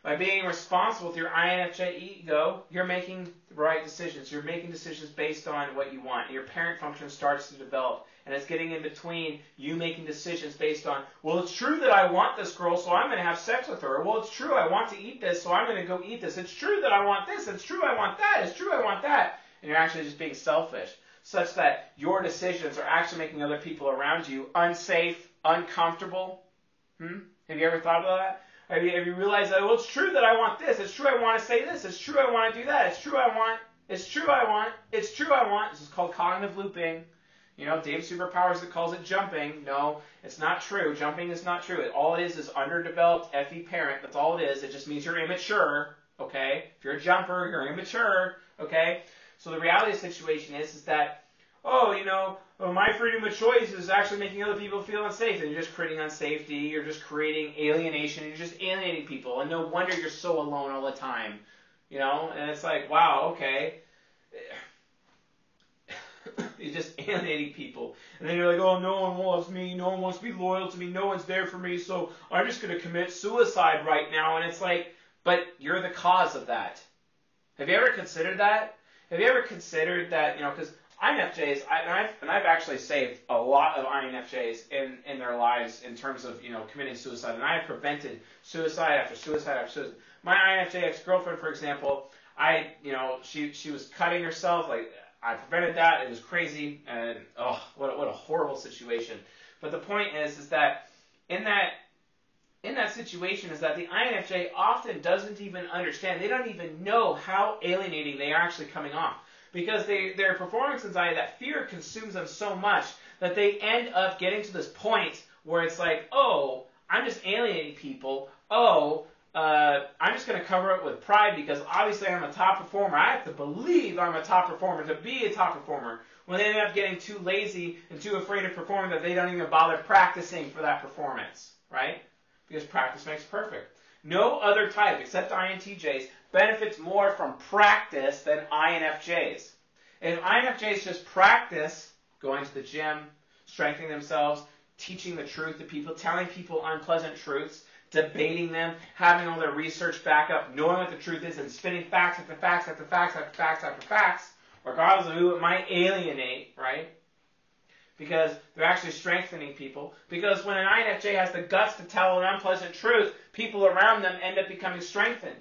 By being responsible with your INFJ ego, you're making the right decisions. You're making decisions based on what you want. Your parent function starts to develop and it's getting in between you making decisions based on, well, it's true that I want this girl, so I'm going to have sex with her. Well, it's true I want to eat this, so I'm going to go eat this. It's true that I want this. It's true I want that. It's true I want that. And you're actually just being selfish, such that your decisions are actually making other people around you unsafe, uncomfortable. Hmm? Have you ever thought about that? Have you, have you realized that, well, it's true that I want this. It's true I want to say this. It's true I want to do that. It's true I want. It's true I want. It's true I want. This is called cognitive looping. You know, Dave Superpowers that calls it jumping. No, it's not true. Jumping is not true. It, all it is is underdeveloped FE parent. That's all it is. It just means you're immature. Okay? If you're a jumper, you're immature. Okay? So the reality of the situation is, is that, oh, you know, well, my freedom of choice is actually making other people feel unsafe. And you're just creating unsafety. You're just creating alienation. You're just alienating people. And no wonder you're so alone all the time. You know? And it's like, wow, okay He's just alienating people. And then you're like, oh, no one wants me. No one wants to be loyal to me. No one's there for me. So I'm just going to commit suicide right now. And it's like, but you're the cause of that. Have you ever considered that? Have you ever considered that, you know, because INFJs, I, and, I've, and I've actually saved a lot of INFJs in, in their lives in terms of you know committing suicide, and I have prevented suicide after suicide after suicide. My INFJ ex-girlfriend, for example, I you know she she was cutting herself like I prevented that. It was crazy, and oh what what a horrible situation. But the point is is that in that in that situation is that the INFJ often doesn't even understand. They don't even know how alienating they are actually coming off because they, their performance anxiety, that fear consumes them so much that they end up getting to this point where it's like, oh, I'm just alienating people. Oh, uh, I'm just going to cover it with pride because obviously I'm a top performer. I have to believe I'm a top performer to be a top performer. When they end up getting too lazy and too afraid of performing that they don't even bother practicing for that performance, right? Because practice makes perfect. No other type except INTJs benefits more from practice than INFJs. If INFJs just practice going to the gym, strengthening themselves, teaching the truth to people, telling people unpleasant truths, debating them, having all their research back up, knowing what the truth is, and spinning facts after facts after facts after facts after facts, regardless of who it might alienate, right? Because they're actually strengthening people. Because when an INFJ has the guts to tell an unpleasant truth, people around them end up becoming strengthened.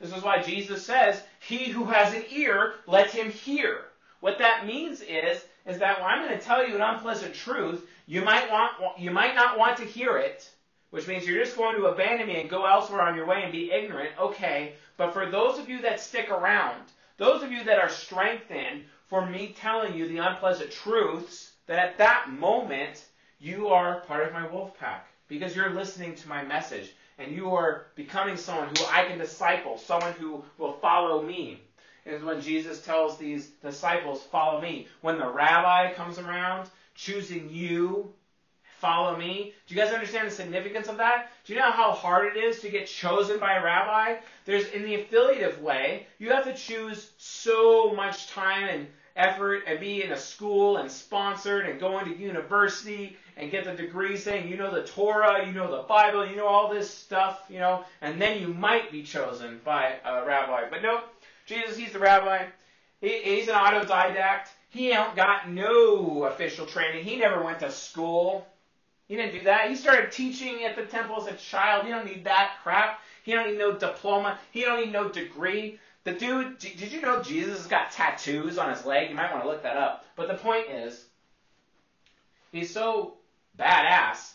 This is why Jesus says, He who has an ear, let him hear. What that means is, is that when I'm going to tell you an unpleasant truth, you might want, you might not want to hear it, which means you're just going to abandon me and go elsewhere on your way and be ignorant. Okay, but for those of you that stick around, those of you that are strengthened for me telling you the unpleasant truths, that at that moment you are part of my wolf pack because you're listening to my message and you are becoming someone who I can disciple, someone who will follow me. Is when Jesus tells these disciples, Follow me. When the rabbi comes around, choosing you, follow me. Do you guys understand the significance of that? Do you know how hard it is to get chosen by a rabbi? There's, in the affiliative way, you have to choose so much time and effort and be in a school and sponsored and going to university and get the degree saying you know the Torah, you know the Bible, you know all this stuff, you know, and then you might be chosen by a rabbi. But no, Jesus, he's the rabbi. He, he's an autodidact. He ain't got no official training. He never went to school. He didn't do that. He started teaching at the temple as a child. He don't need that crap. He don't need no diploma. He don't need no degree. The dude, did you know Jesus has got tattoos on his leg? You might want to look that up. But the point is, he's so badass.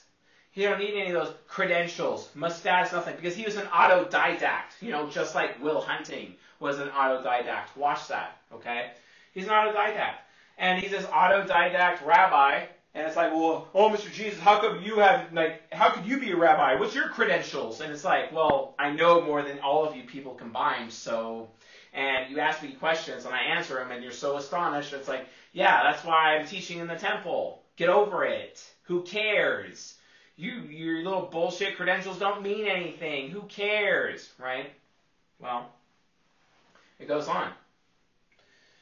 He don't need any of those credentials, mustache, nothing, because he was an autodidact. You know, just like Will Hunting was an autodidact. Watch that, okay? He's an autodidact, and he's this autodidact rabbi. And it's like, well, oh, Mr. Jesus, how come you have like, how could you be a rabbi? What's your credentials? And it's like, well, I know more than all of you people combined, so and you ask me questions and I answer them and you're so astonished. It's like, yeah, that's why I'm teaching in the temple. Get over it. Who cares? You, your little bullshit credentials don't mean anything. Who cares, right? Well, it goes on.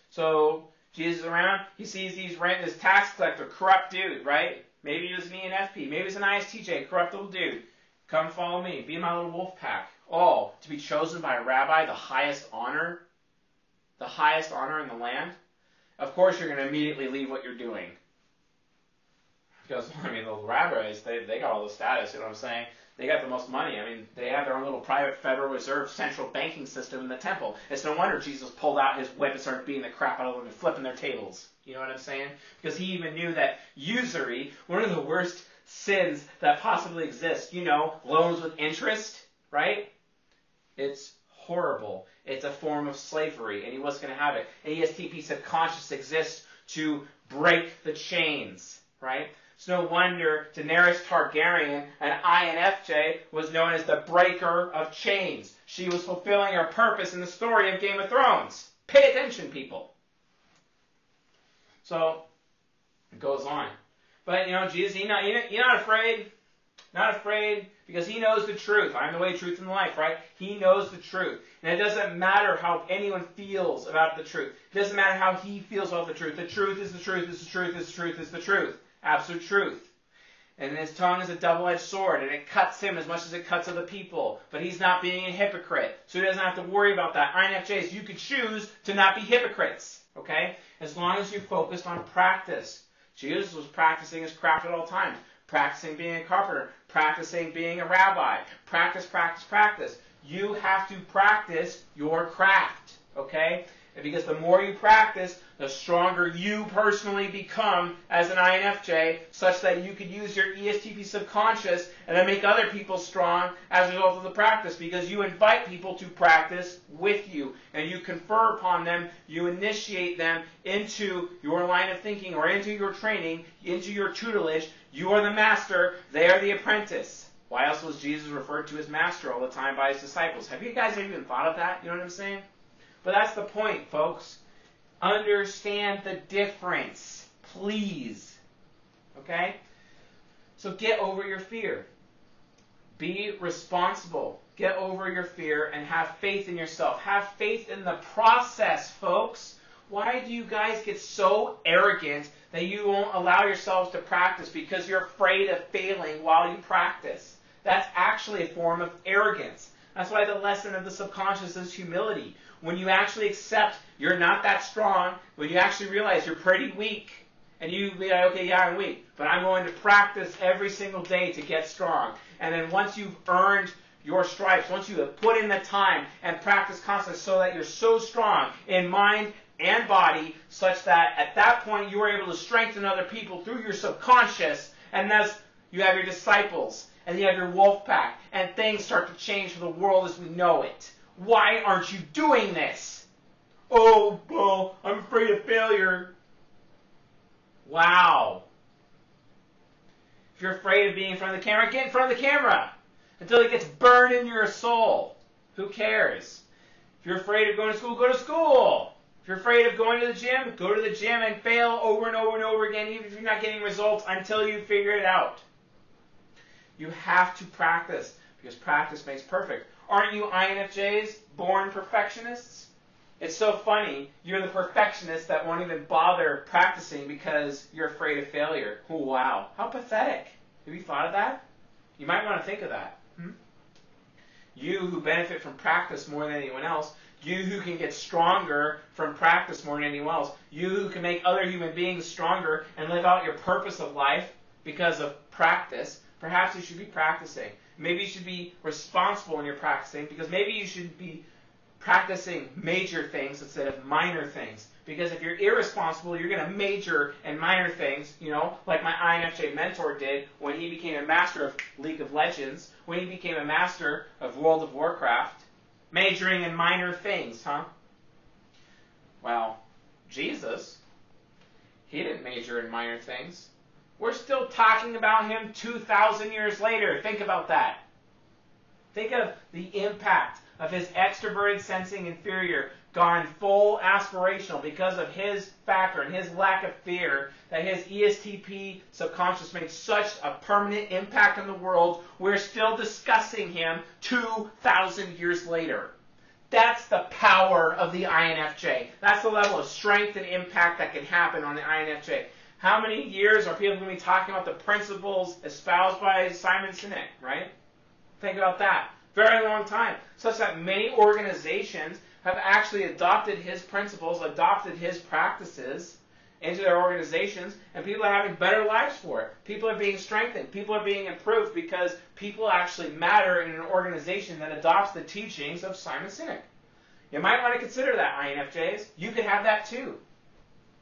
So Jesus around. He sees these rent this tax collector, corrupt dude, right? Maybe it was me and FP. Maybe it's an ISTJ, corrupt little dude. Come follow me. Be my little wolf pack. Oh, to be chosen by a rabbi, the highest honor, the highest honor in the land, of course you're going to immediately leave what you're doing. Because, I mean, the rabbis, they, they got all the status, you know what I'm saying? They got the most money. I mean, they have their own little private Federal Reserve central banking system in the temple. It's no wonder Jesus pulled out his whip and started beating the crap out of them and flipping their tables. You know what I'm saying? Because he even knew that usury, one of the worst sins that possibly exist, you know, loans with interest, right? It's horrible. It's a form of slavery, and he wasn't going to have it. And ESTP subconscious exists to break the chains, right? It's no wonder Daenerys Targaryen, an INFJ, was known as the breaker of chains. She was fulfilling her purpose in the story of Game of Thrones. Pay attention, people. So, it goes on. But, you know, Jesus, you're not, you're not afraid. Not afraid because he knows the truth. I'm the way, truth, and life, right? He knows the truth. And it doesn't matter how anyone feels about the truth. It doesn't matter how he feels about the truth. The truth is the truth, is the truth, is the truth, is the truth. Absolute truth. And his tongue is a double-edged sword, and it cuts him as much as it cuts other people. But he's not being a hypocrite, so he doesn't have to worry about that. INFJs, you can choose to not be hypocrites, Okay? As long as you focused on practice. Jesus was practicing his craft at all times. Practicing being a carpenter. Practicing being a rabbi. Practice, practice, practice. You have to practice your craft. Okay? Because the more you practice, the stronger you personally become as an INFJ, such that you could use your ESTP subconscious and then make other people strong as a result of the practice. Because you invite people to practice with you, and you confer upon them, you initiate them into your line of thinking or into your training, into your tutelage. You are the master, they are the apprentice. Why else was Jesus referred to as master all the time by his disciples? Have you guys ever even thought of that? You know what I'm saying? But that's the point, folks. Understand the difference, please. Okay? So get over your fear. Be responsible. Get over your fear and have faith in yourself. Have faith in the process, folks. Why do you guys get so arrogant that you won't allow yourselves to practice because you're afraid of failing while you practice? That's actually a form of arrogance. That's why the lesson of the subconscious is humility when you actually accept you're not that strong, when you actually realize you're pretty weak, and you be like, okay, yeah, I'm weak, but I'm going to practice every single day to get strong. And then once you've earned your stripes, once you have put in the time and practice constantly so that you're so strong in mind and body, such that at that point you are able to strengthen other people through your subconscious, and thus you have your disciples, and you have your wolf pack, and things start to change for the world as we know it. Why aren't you doing this? Oh, well, I'm afraid of failure. Wow. If you're afraid of being in front of the camera, get in front of the camera until it gets burned in your soul. Who cares? If you're afraid of going to school, go to school. If you're afraid of going to the gym, go to the gym and fail over and over and over again, even if you're not getting results, until you figure it out. You have to practice because practice makes perfect. Aren't you INFJs born perfectionists? It's so funny. You're the perfectionist that won't even bother practicing because you're afraid of failure. Oh, wow. How pathetic. Have you thought of that? You might want to think of that. Hmm? You who benefit from practice more than anyone else, you who can get stronger from practice more than anyone else, you who can make other human beings stronger and live out your purpose of life because of practice, perhaps you should be practicing. Maybe you should be responsible when you're practicing because maybe you should be practicing major things instead of minor things. Because if you're irresponsible, you're going to major in minor things, you know, like my INFJ mentor did when he became a master of League of Legends, when he became a master of World of Warcraft, majoring in minor things, huh? Well, Jesus, he didn't major in minor things. We're still talking about him 2,000 years later. Think about that. Think of the impact of his extroverted sensing inferior gone full aspirational because of his factor and his lack of fear that his ESTP subconscious made such a permanent impact on the world. We're still discussing him 2,000 years later. That's the power of the INFJ. That's the level of strength and impact that can happen on the INFJ. How many years are people going to be talking about the principles espoused by Simon Sinek, right? Think about that. Very long time. Such that many organizations have actually adopted his principles, adopted his practices into their organizations, and people are having better lives for it. People are being strengthened. People are being improved because people actually matter in an organization that adopts the teachings of Simon Sinek. You might want to consider that, INFJs. You could have that too.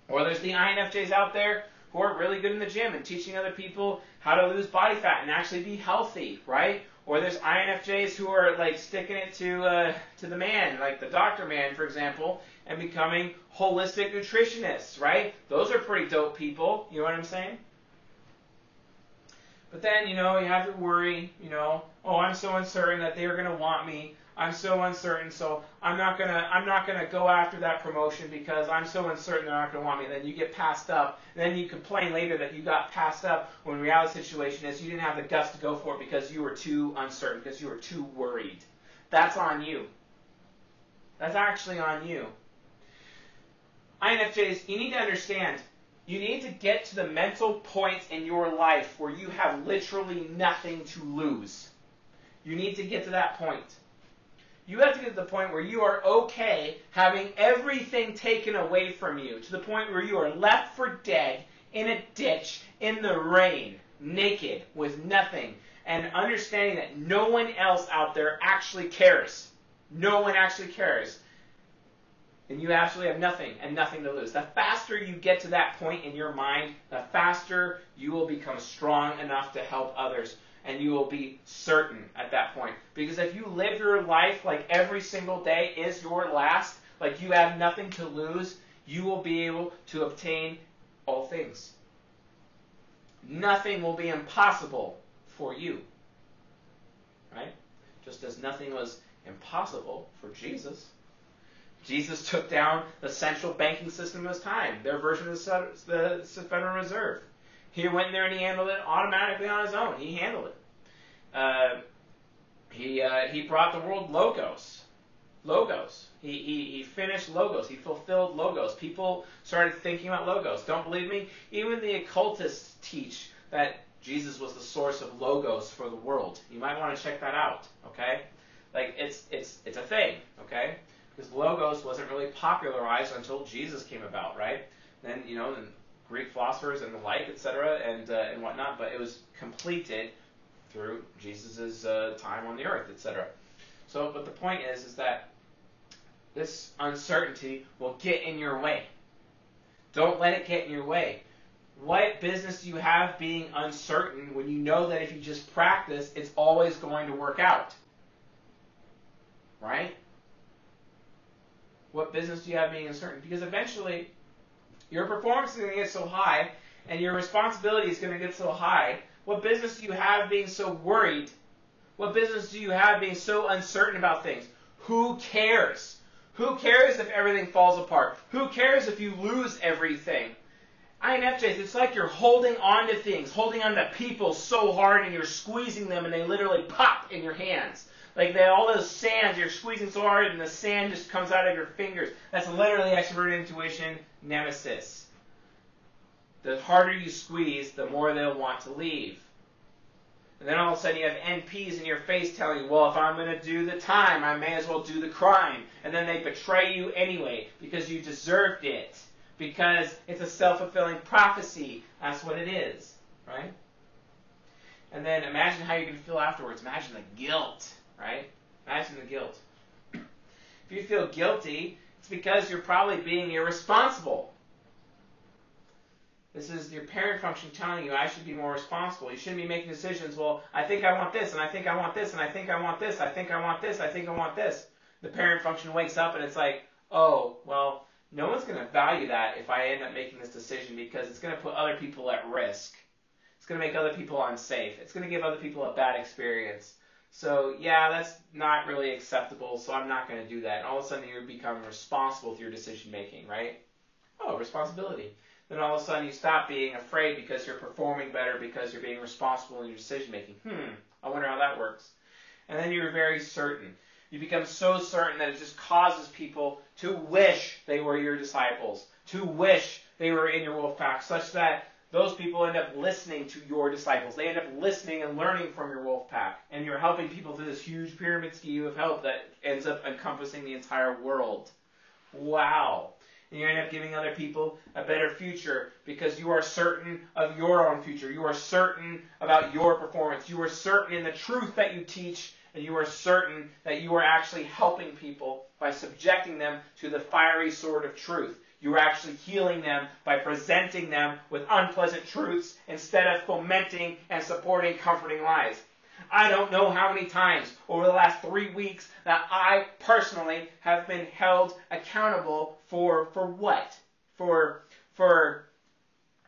Or there's the INFJs out there who are really good in the gym and teaching other people how to lose body fat and actually be healthy, right? Or there's INFJs who are like sticking it to uh, to the man, like the doctor man, for example, and becoming holistic nutritionists, right? Those are pretty dope people. You know what I'm saying? But then, you know, you have to worry, you know, oh, I'm so uncertain that they're going to want me. I'm so uncertain, so I'm not gonna I'm not gonna go after that promotion because I'm so uncertain they're not gonna want me. Then you get passed up. And then you complain later that you got passed up when the reality situation is you didn't have the guts to go for it because you were too uncertain, because you were too worried. That's on you. That's actually on you. INFJs, you need to understand you need to get to the mental point in your life where you have literally nothing to lose. You need to get to that point. You have to get to the point where you are okay having everything taken away from you, to the point where you are left for dead in a ditch in the rain, naked, with nothing, and understanding that no one else out there actually cares. No one actually cares. And you absolutely have nothing and nothing to lose. The faster you get to that point in your mind, the faster you will become strong enough to help others and you will be certain at that point. Because if you live your life like every single day is your last, like you have nothing to lose, you will be able to obtain all things. Nothing will be impossible for you. Right? Just as nothing was impossible for Jesus. Jesus took down the central banking system of his time, their version of the Federal Reserve. He went there and he handled it automatically on his own. He handled it. Uh, he uh, he brought the world logos, logos. He, he he finished logos. He fulfilled logos. People started thinking about logos. Don't believe me? Even the occultists teach that Jesus was the source of logos for the world. You might want to check that out. Okay, like it's it's it's a thing. Okay, because logos wasn't really popularized until Jesus came about, right? Then you know, and Greek philosophers and the like, etc., and uh, and whatnot. But it was completed through Jesus' uh, time on the earth, etc. So, but the point is, is that this uncertainty will get in your way. Don't let it get in your way. What business do you have being uncertain when you know that if you just practice, it's always going to work out? Right? What business do you have being uncertain? Because eventually, your performance is going to get so high, and your responsibility is going to get so high what business do you have being so worried? What business do you have being so uncertain about things? Who cares? Who cares if everything falls apart? Who cares if you lose everything? INFJs, it's like you're holding on to things, holding on to people so hard and you're squeezing them and they literally pop in your hands. Like all those sands, you're squeezing so hard and the sand just comes out of your fingers. That's literally extrovert intuition nemesis the harder you squeeze, the more they'll want to leave. And then all of a sudden you have NPs in your face telling you, well, if I'm going to do the time, I may as well do the crime. And then they betray you anyway because you deserved it. Because it's a self fulfilling prophecy. That's what it is, right? And then imagine how you're going to feel afterwards. Imagine the guilt, right? Imagine the guilt. If you feel guilty, it's because you're probably being irresponsible. This is your parent function telling you I should be more responsible. You shouldn't be making decisions. Well, I think I want this, and I think I want this, and I think I want this, I think I want this, I think I want this. The parent function wakes up and it's like, oh, well, no one's going to value that if I end up making this decision because it's going to put other people at risk. It's going to make other people unsafe. It's going to give other people a bad experience. So, yeah, that's not really acceptable, so I'm not going to do that. And all of a sudden, you become responsible with your decision making, right? Oh, responsibility then all of a sudden you stop being afraid because you're performing better because you're being responsible in your decision making. Hmm, I wonder how that works. And then you're very certain. You become so certain that it just causes people to wish they were your disciples, to wish they were in your wolf pack, such that those people end up listening to your disciples. They end up listening and learning from your wolf pack. And you're helping people through this huge pyramid scheme of help that ends up encompassing the entire world. Wow and you end up giving other people a better future because you are certain of your own future. You are certain about your performance. You are certain in the truth that you teach, and you are certain that you are actually helping people by subjecting them to the fiery sword of truth. You are actually healing them by presenting them with unpleasant truths instead of fomenting and supporting comforting lies. I don't know how many times over the last three weeks that I personally have been held accountable for for what? For for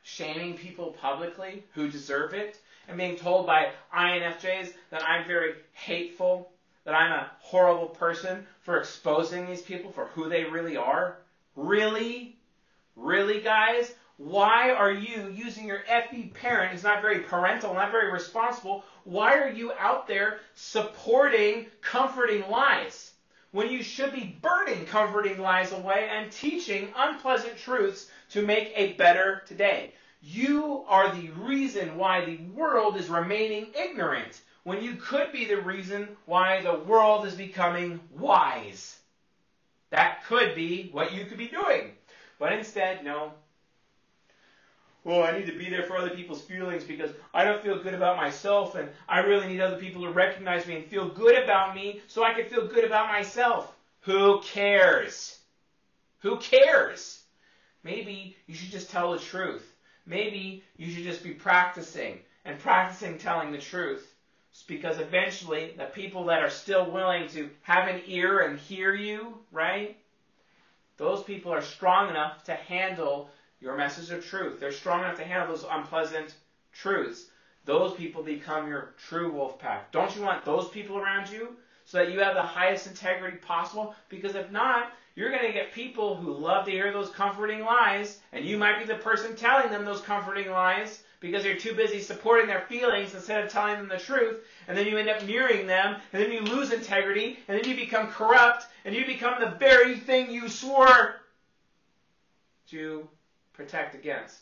shaming people publicly who deserve it and being told by INFJs that I'm very hateful, that I'm a horrible person for exposing these people for who they really are. Really? Really, guys? Why are you using your FE parent who's not very parental, not very responsible? Why are you out there supporting comforting lies when you should be burning comforting lies away and teaching unpleasant truths to make a better today? You are the reason why the world is remaining ignorant. when you could be the reason why the world is becoming wise. That could be what you could be doing. But instead, no. Well, I need to be there for other people's feelings because I don't feel good about myself and I really need other people to recognize me and feel good about me so I can feel good about myself. Who cares? Who cares? Maybe you should just tell the truth. Maybe you should just be practicing and practicing telling the truth. Because eventually, the people that are still willing to have an ear and hear you, right? Those people are strong enough to handle your message of truth. They're strong enough to handle those unpleasant truths. Those people become your true wolf pack. Don't you want those people around you so that you have the highest integrity possible? Because if not, you're going to get people who love to hear those comforting lies, and you might be the person telling them those comforting lies because you're too busy supporting their feelings instead of telling them the truth, and then you end up mirroring them, and then you lose integrity, and then you become corrupt, and you become the very thing you swore to protect against.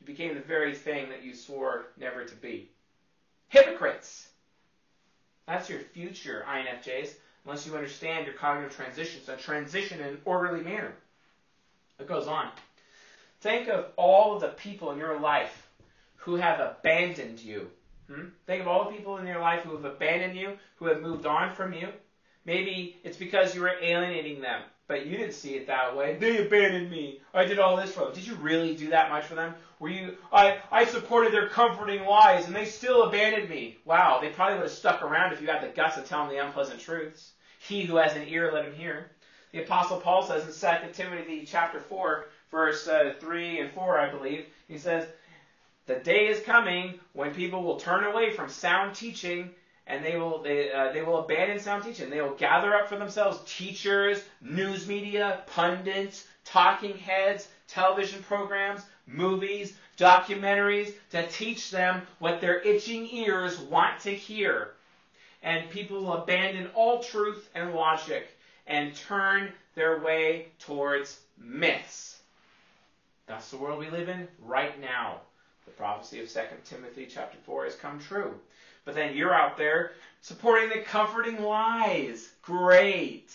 You became the very thing that you swore never to be. Hypocrites! That's your future, INFJs unless you understand your cognitive transitions, a transition in an orderly manner. It goes on. Think of all of the people in your life who have abandoned you. Hmm? Think of all the people in your life who have abandoned you, who have moved on from you. Maybe it's because you were alienating them, but you didn't see it that way. They abandoned me. I did all this for them. Did you really do that much for them? Were you? I I supported their comforting lies, and they still abandoned me. Wow, they probably would have stuck around if you had the guts to tell them the unpleasant truths. He who has an ear, let him hear. The Apostle Paul says in 2 Timothy chapter 4, verse uh, 3 and 4, I believe, he says, The day is coming when people will turn away from sound teaching and they will they, uh, they will abandon sound teaching. They will gather up for themselves teachers, news media, pundits, talking heads, television programs, movies, documentaries to teach them what their itching ears want to hear and people will abandon all truth and logic and turn their way towards myths. That's the world we live in right now. The prophecy of 2 Timothy chapter 4 has come true. But then you're out there supporting the comforting lies. Great.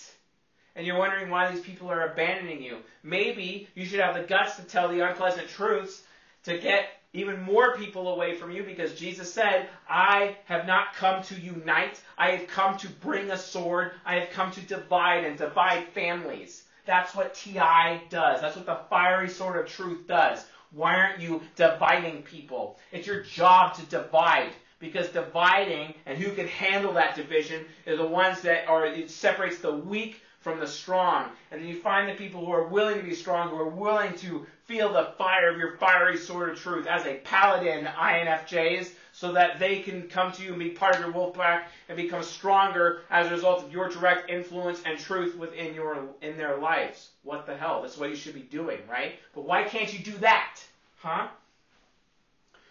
And you're wondering why these people are abandoning you. Maybe you should have the guts to tell the unpleasant truths to get even more people away from you because Jesus said, I have not come to unite. I have come to bring a sword. I have come to divide and divide families. That's what TI does. That's what the fiery sword of truth does. Why aren't you dividing people? It's your job to divide because dividing and who can handle that division are the ones that are, it separates the weak from the strong. And then you find the people who are willing to be strong, who are willing to feel the fire of your fiery sword of truth as a paladin INFJs so that they can come to you and be part of your wolf pack and become stronger as a result of your direct influence and truth within your in their lives. What the hell? That's what you should be doing, right? But why can't you do that? Huh?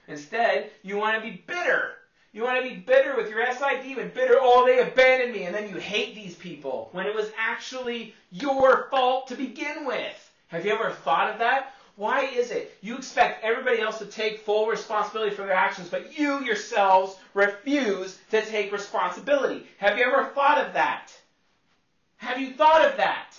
Instead, you want to be bitter you want to be bitter with your SI demon, bitter, oh, they abandoned me, and then you hate these people when it was actually your fault to begin with. Have you ever thought of that? Why is it you expect everybody else to take full responsibility for their actions, but you yourselves refuse to take responsibility? Have you ever thought of that? Have you thought of that?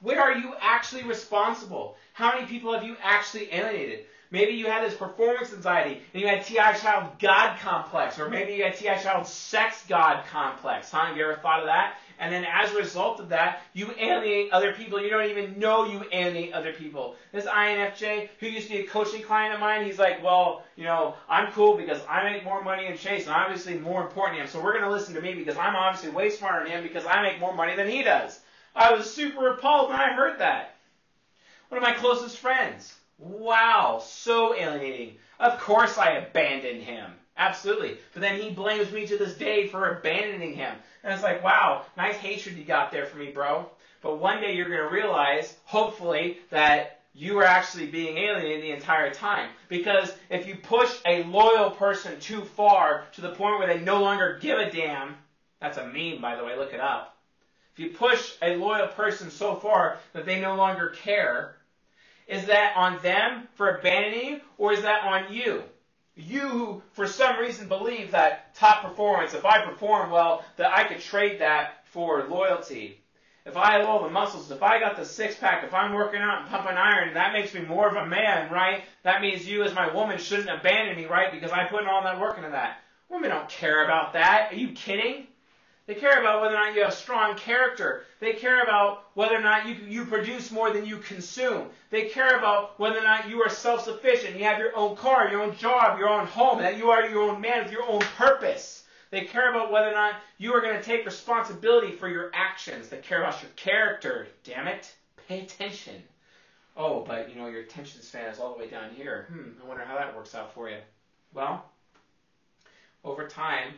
Where are you actually responsible? How many people have you actually alienated? Maybe you had this performance anxiety and you had TI child God complex, or maybe you had TI child sex God complex. Huh? Have you ever thought of that? And then as a result of that, you alienate other people. You don't even know you alienate other people. This INFJ, who used to be a coaching client of mine, he's like, well, you know, I'm cool because I make more money than Chase, and obviously more important to him. So we're going to listen to me because I'm obviously way smarter than him because I make more money than he does. I was super appalled when I heard that. One of my closest friends. Wow, so alienating. Of course I abandoned him. Absolutely. But then he blames me to this day for abandoning him. And it's like, wow, nice hatred you got there for me, bro. But one day you're going to realize, hopefully, that you were actually being alienated the entire time. Because if you push a loyal person too far to the point where they no longer give a damn, that's a meme, by the way, look it up. If you push a loyal person so far that they no longer care, is that on them for abandoning you, or is that on you? You who, for some reason, believe that top performance, if I perform well, that I could trade that for loyalty. If I have all the muscles, if I got the six pack, if I'm working out and pumping iron, that makes me more of a man, right? That means you, as my woman, shouldn't abandon me, right? Because I put all that work into that. Women don't care about that. Are you kidding? They care about whether or not you have strong character. They care about whether or not you, you produce more than you consume. They care about whether or not you are self sufficient. You have your own car, your own job, your own home, that you are your own man with your own purpose. They care about whether or not you are going to take responsibility for your actions. They care about your character. Damn it. Pay attention. Oh, but you know, your attention span is all the way down here. Hmm, I wonder how that works out for you. Well, over time,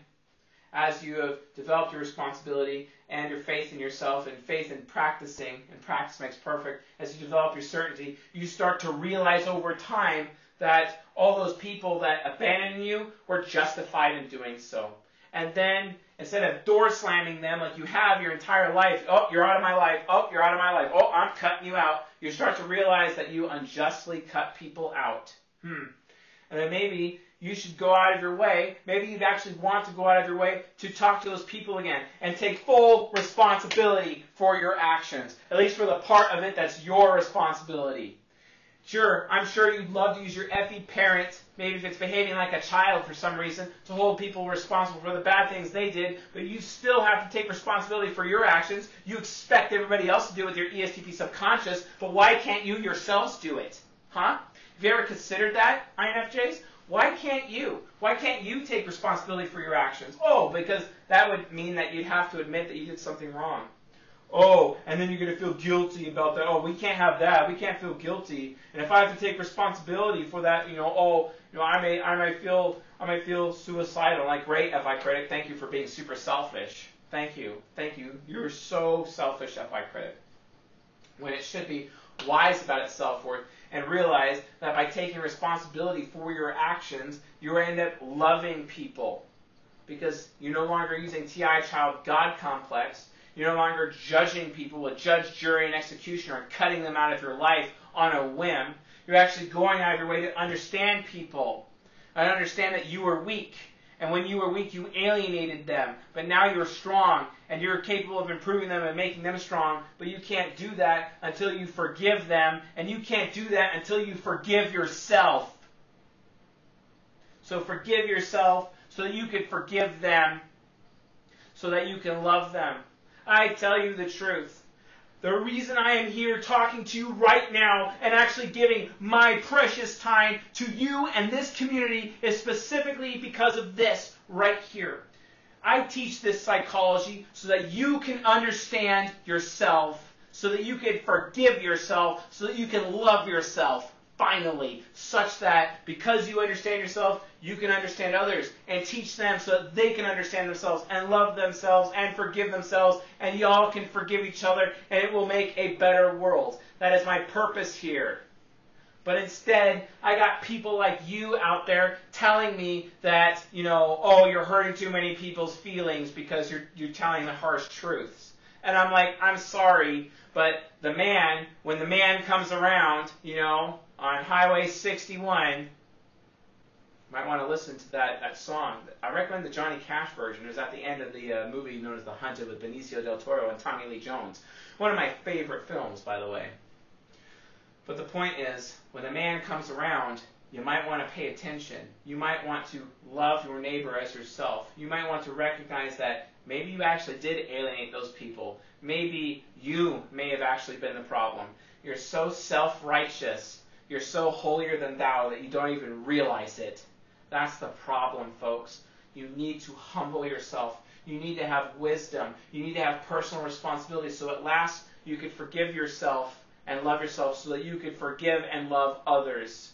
as you have developed your responsibility and your faith in yourself and faith in practicing, and practice makes perfect, as you develop your certainty, you start to realize over time that all those people that abandoned you were justified in doing so. And then instead of door slamming them like you have your entire life, oh, you're out of my life, oh, you're out of my life, oh, I'm cutting you out, you start to realize that you unjustly cut people out. Hmm. And then maybe you should go out of your way. Maybe you'd actually want to go out of your way to talk to those people again and take full responsibility for your actions, at least for the part of it that's your responsibility. Sure, I'm sure you'd love to use your FE parent, maybe if it's behaving like a child for some reason, to hold people responsible for the bad things they did, but you still have to take responsibility for your actions. You expect everybody else to do it with your ESTP subconscious, but why can't you yourselves do it? Huh? Have you ever considered that, INFJs? Why can't you? Why can't you take responsibility for your actions? Oh, because that would mean that you'd have to admit that you did something wrong. Oh, and then you're going to feel guilty about that. Oh, we can't have that. We can't feel guilty. And if I have to take responsibility for that, you know, oh, you know, I may, I might feel, I might feel suicidal. Like, great, FI critic, thank you for being super selfish. Thank you, thank you. You're so selfish, FI critic. When it should be wise about its self worth and realize that by taking responsibility for your actions, you end up loving people. Because you're no longer using TI child God complex. You're no longer judging people with judge, jury, and executioner and cutting them out of your life on a whim. You're actually going out of your way to understand people and understand that you are weak and when you were weak, you alienated them. But now you're strong, and you're capable of improving them and making them strong. But you can't do that until you forgive them, and you can't do that until you forgive yourself. So forgive yourself so that you can forgive them, so that you can love them. I tell you the truth. The reason I am here talking to you right now and actually giving my precious time to you and this community is specifically because of this right here. I teach this psychology so that you can understand yourself, so that you can forgive yourself, so that you can love yourself finally, such that because you understand yourself, you can understand others and teach them so that they can understand themselves and love themselves and forgive themselves, and y'all can forgive each other, and it will make a better world. That is my purpose here. But instead, I got people like you out there telling me that, you know, oh, you're hurting too many people's feelings because you're, you're telling the harsh truths. And I'm like, I'm sorry, but the man, when the man comes around, you know, on Highway 61. You might want to listen to that, that song. I recommend the Johnny Cash version. It was at the end of the uh, movie known as The Hunted with Benicio del Toro and Tommy Lee Jones. One of my favorite films, by the way. But the point is, when a man comes around, you might want to pay attention. You might want to love your neighbor as yourself. You might want to recognize that maybe you actually did alienate those people. Maybe you may have actually been the problem. You're so self righteous you're so holier than thou that you don't even realize it. That's the problem, folks. You need to humble yourself. You need to have wisdom. You need to have personal responsibility so at last you could forgive yourself and love yourself so that you could forgive and love others.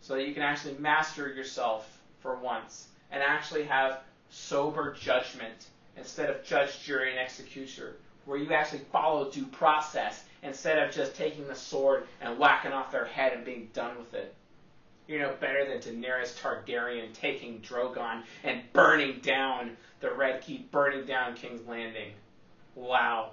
So that you can actually master yourself for once and actually have sober judgment instead of judge, jury, and executioner, where you actually follow due process instead of just taking the sword and whacking off their head and being done with it. You're no better than Daenerys Targaryen taking Drogon and burning down the Red Keep, burning down King's Landing. Wow.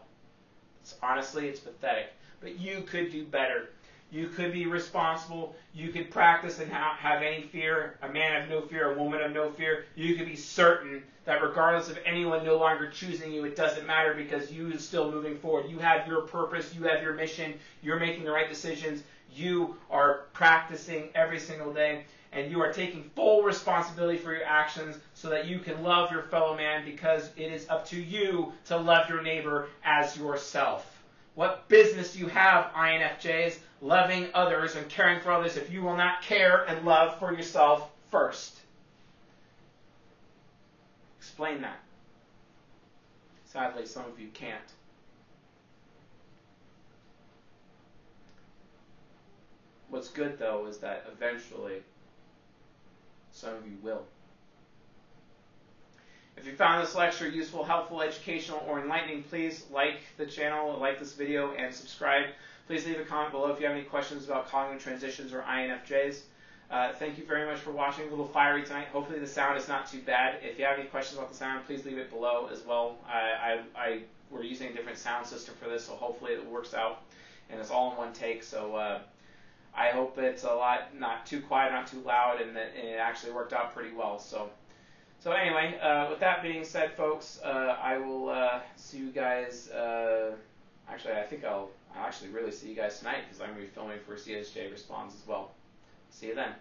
It's, honestly, it's pathetic. But you could do better. You could be responsible. You could practice and ha- have any fear. A man of no fear, a woman of no fear. You could be certain that regardless of anyone no longer choosing you, it doesn't matter because you are still moving forward. You have your purpose. You have your mission. You're making the right decisions. You are practicing every single day and you are taking full responsibility for your actions so that you can love your fellow man because it is up to you to love your neighbor as yourself. What business do you have, INFJs, loving others and caring for others if you will not care and love for yourself first? Explain that. Sadly, some of you can't. What's good, though, is that eventually some of you will. If you found this lecture useful, helpful, educational, or enlightening, please like the channel, like this video, and subscribe. Please leave a comment below if you have any questions about cognitive transitions or INFJs. Uh, thank you very much for watching. A little fiery tonight. Hopefully the sound is not too bad. If you have any questions about the sound, please leave it below as well. I, I, I we're using a different sound system for this, so hopefully it works out. And it's all in one take, so uh, I hope it's a lot not too quiet, not too loud, and that it actually worked out pretty well. So, so anyway, uh, with that being said, folks, uh, I will uh, see you guys. Uh, actually, I think I'll, I'll actually really see you guys tonight because I'm going to be filming for CSJ Responds as well. See you then.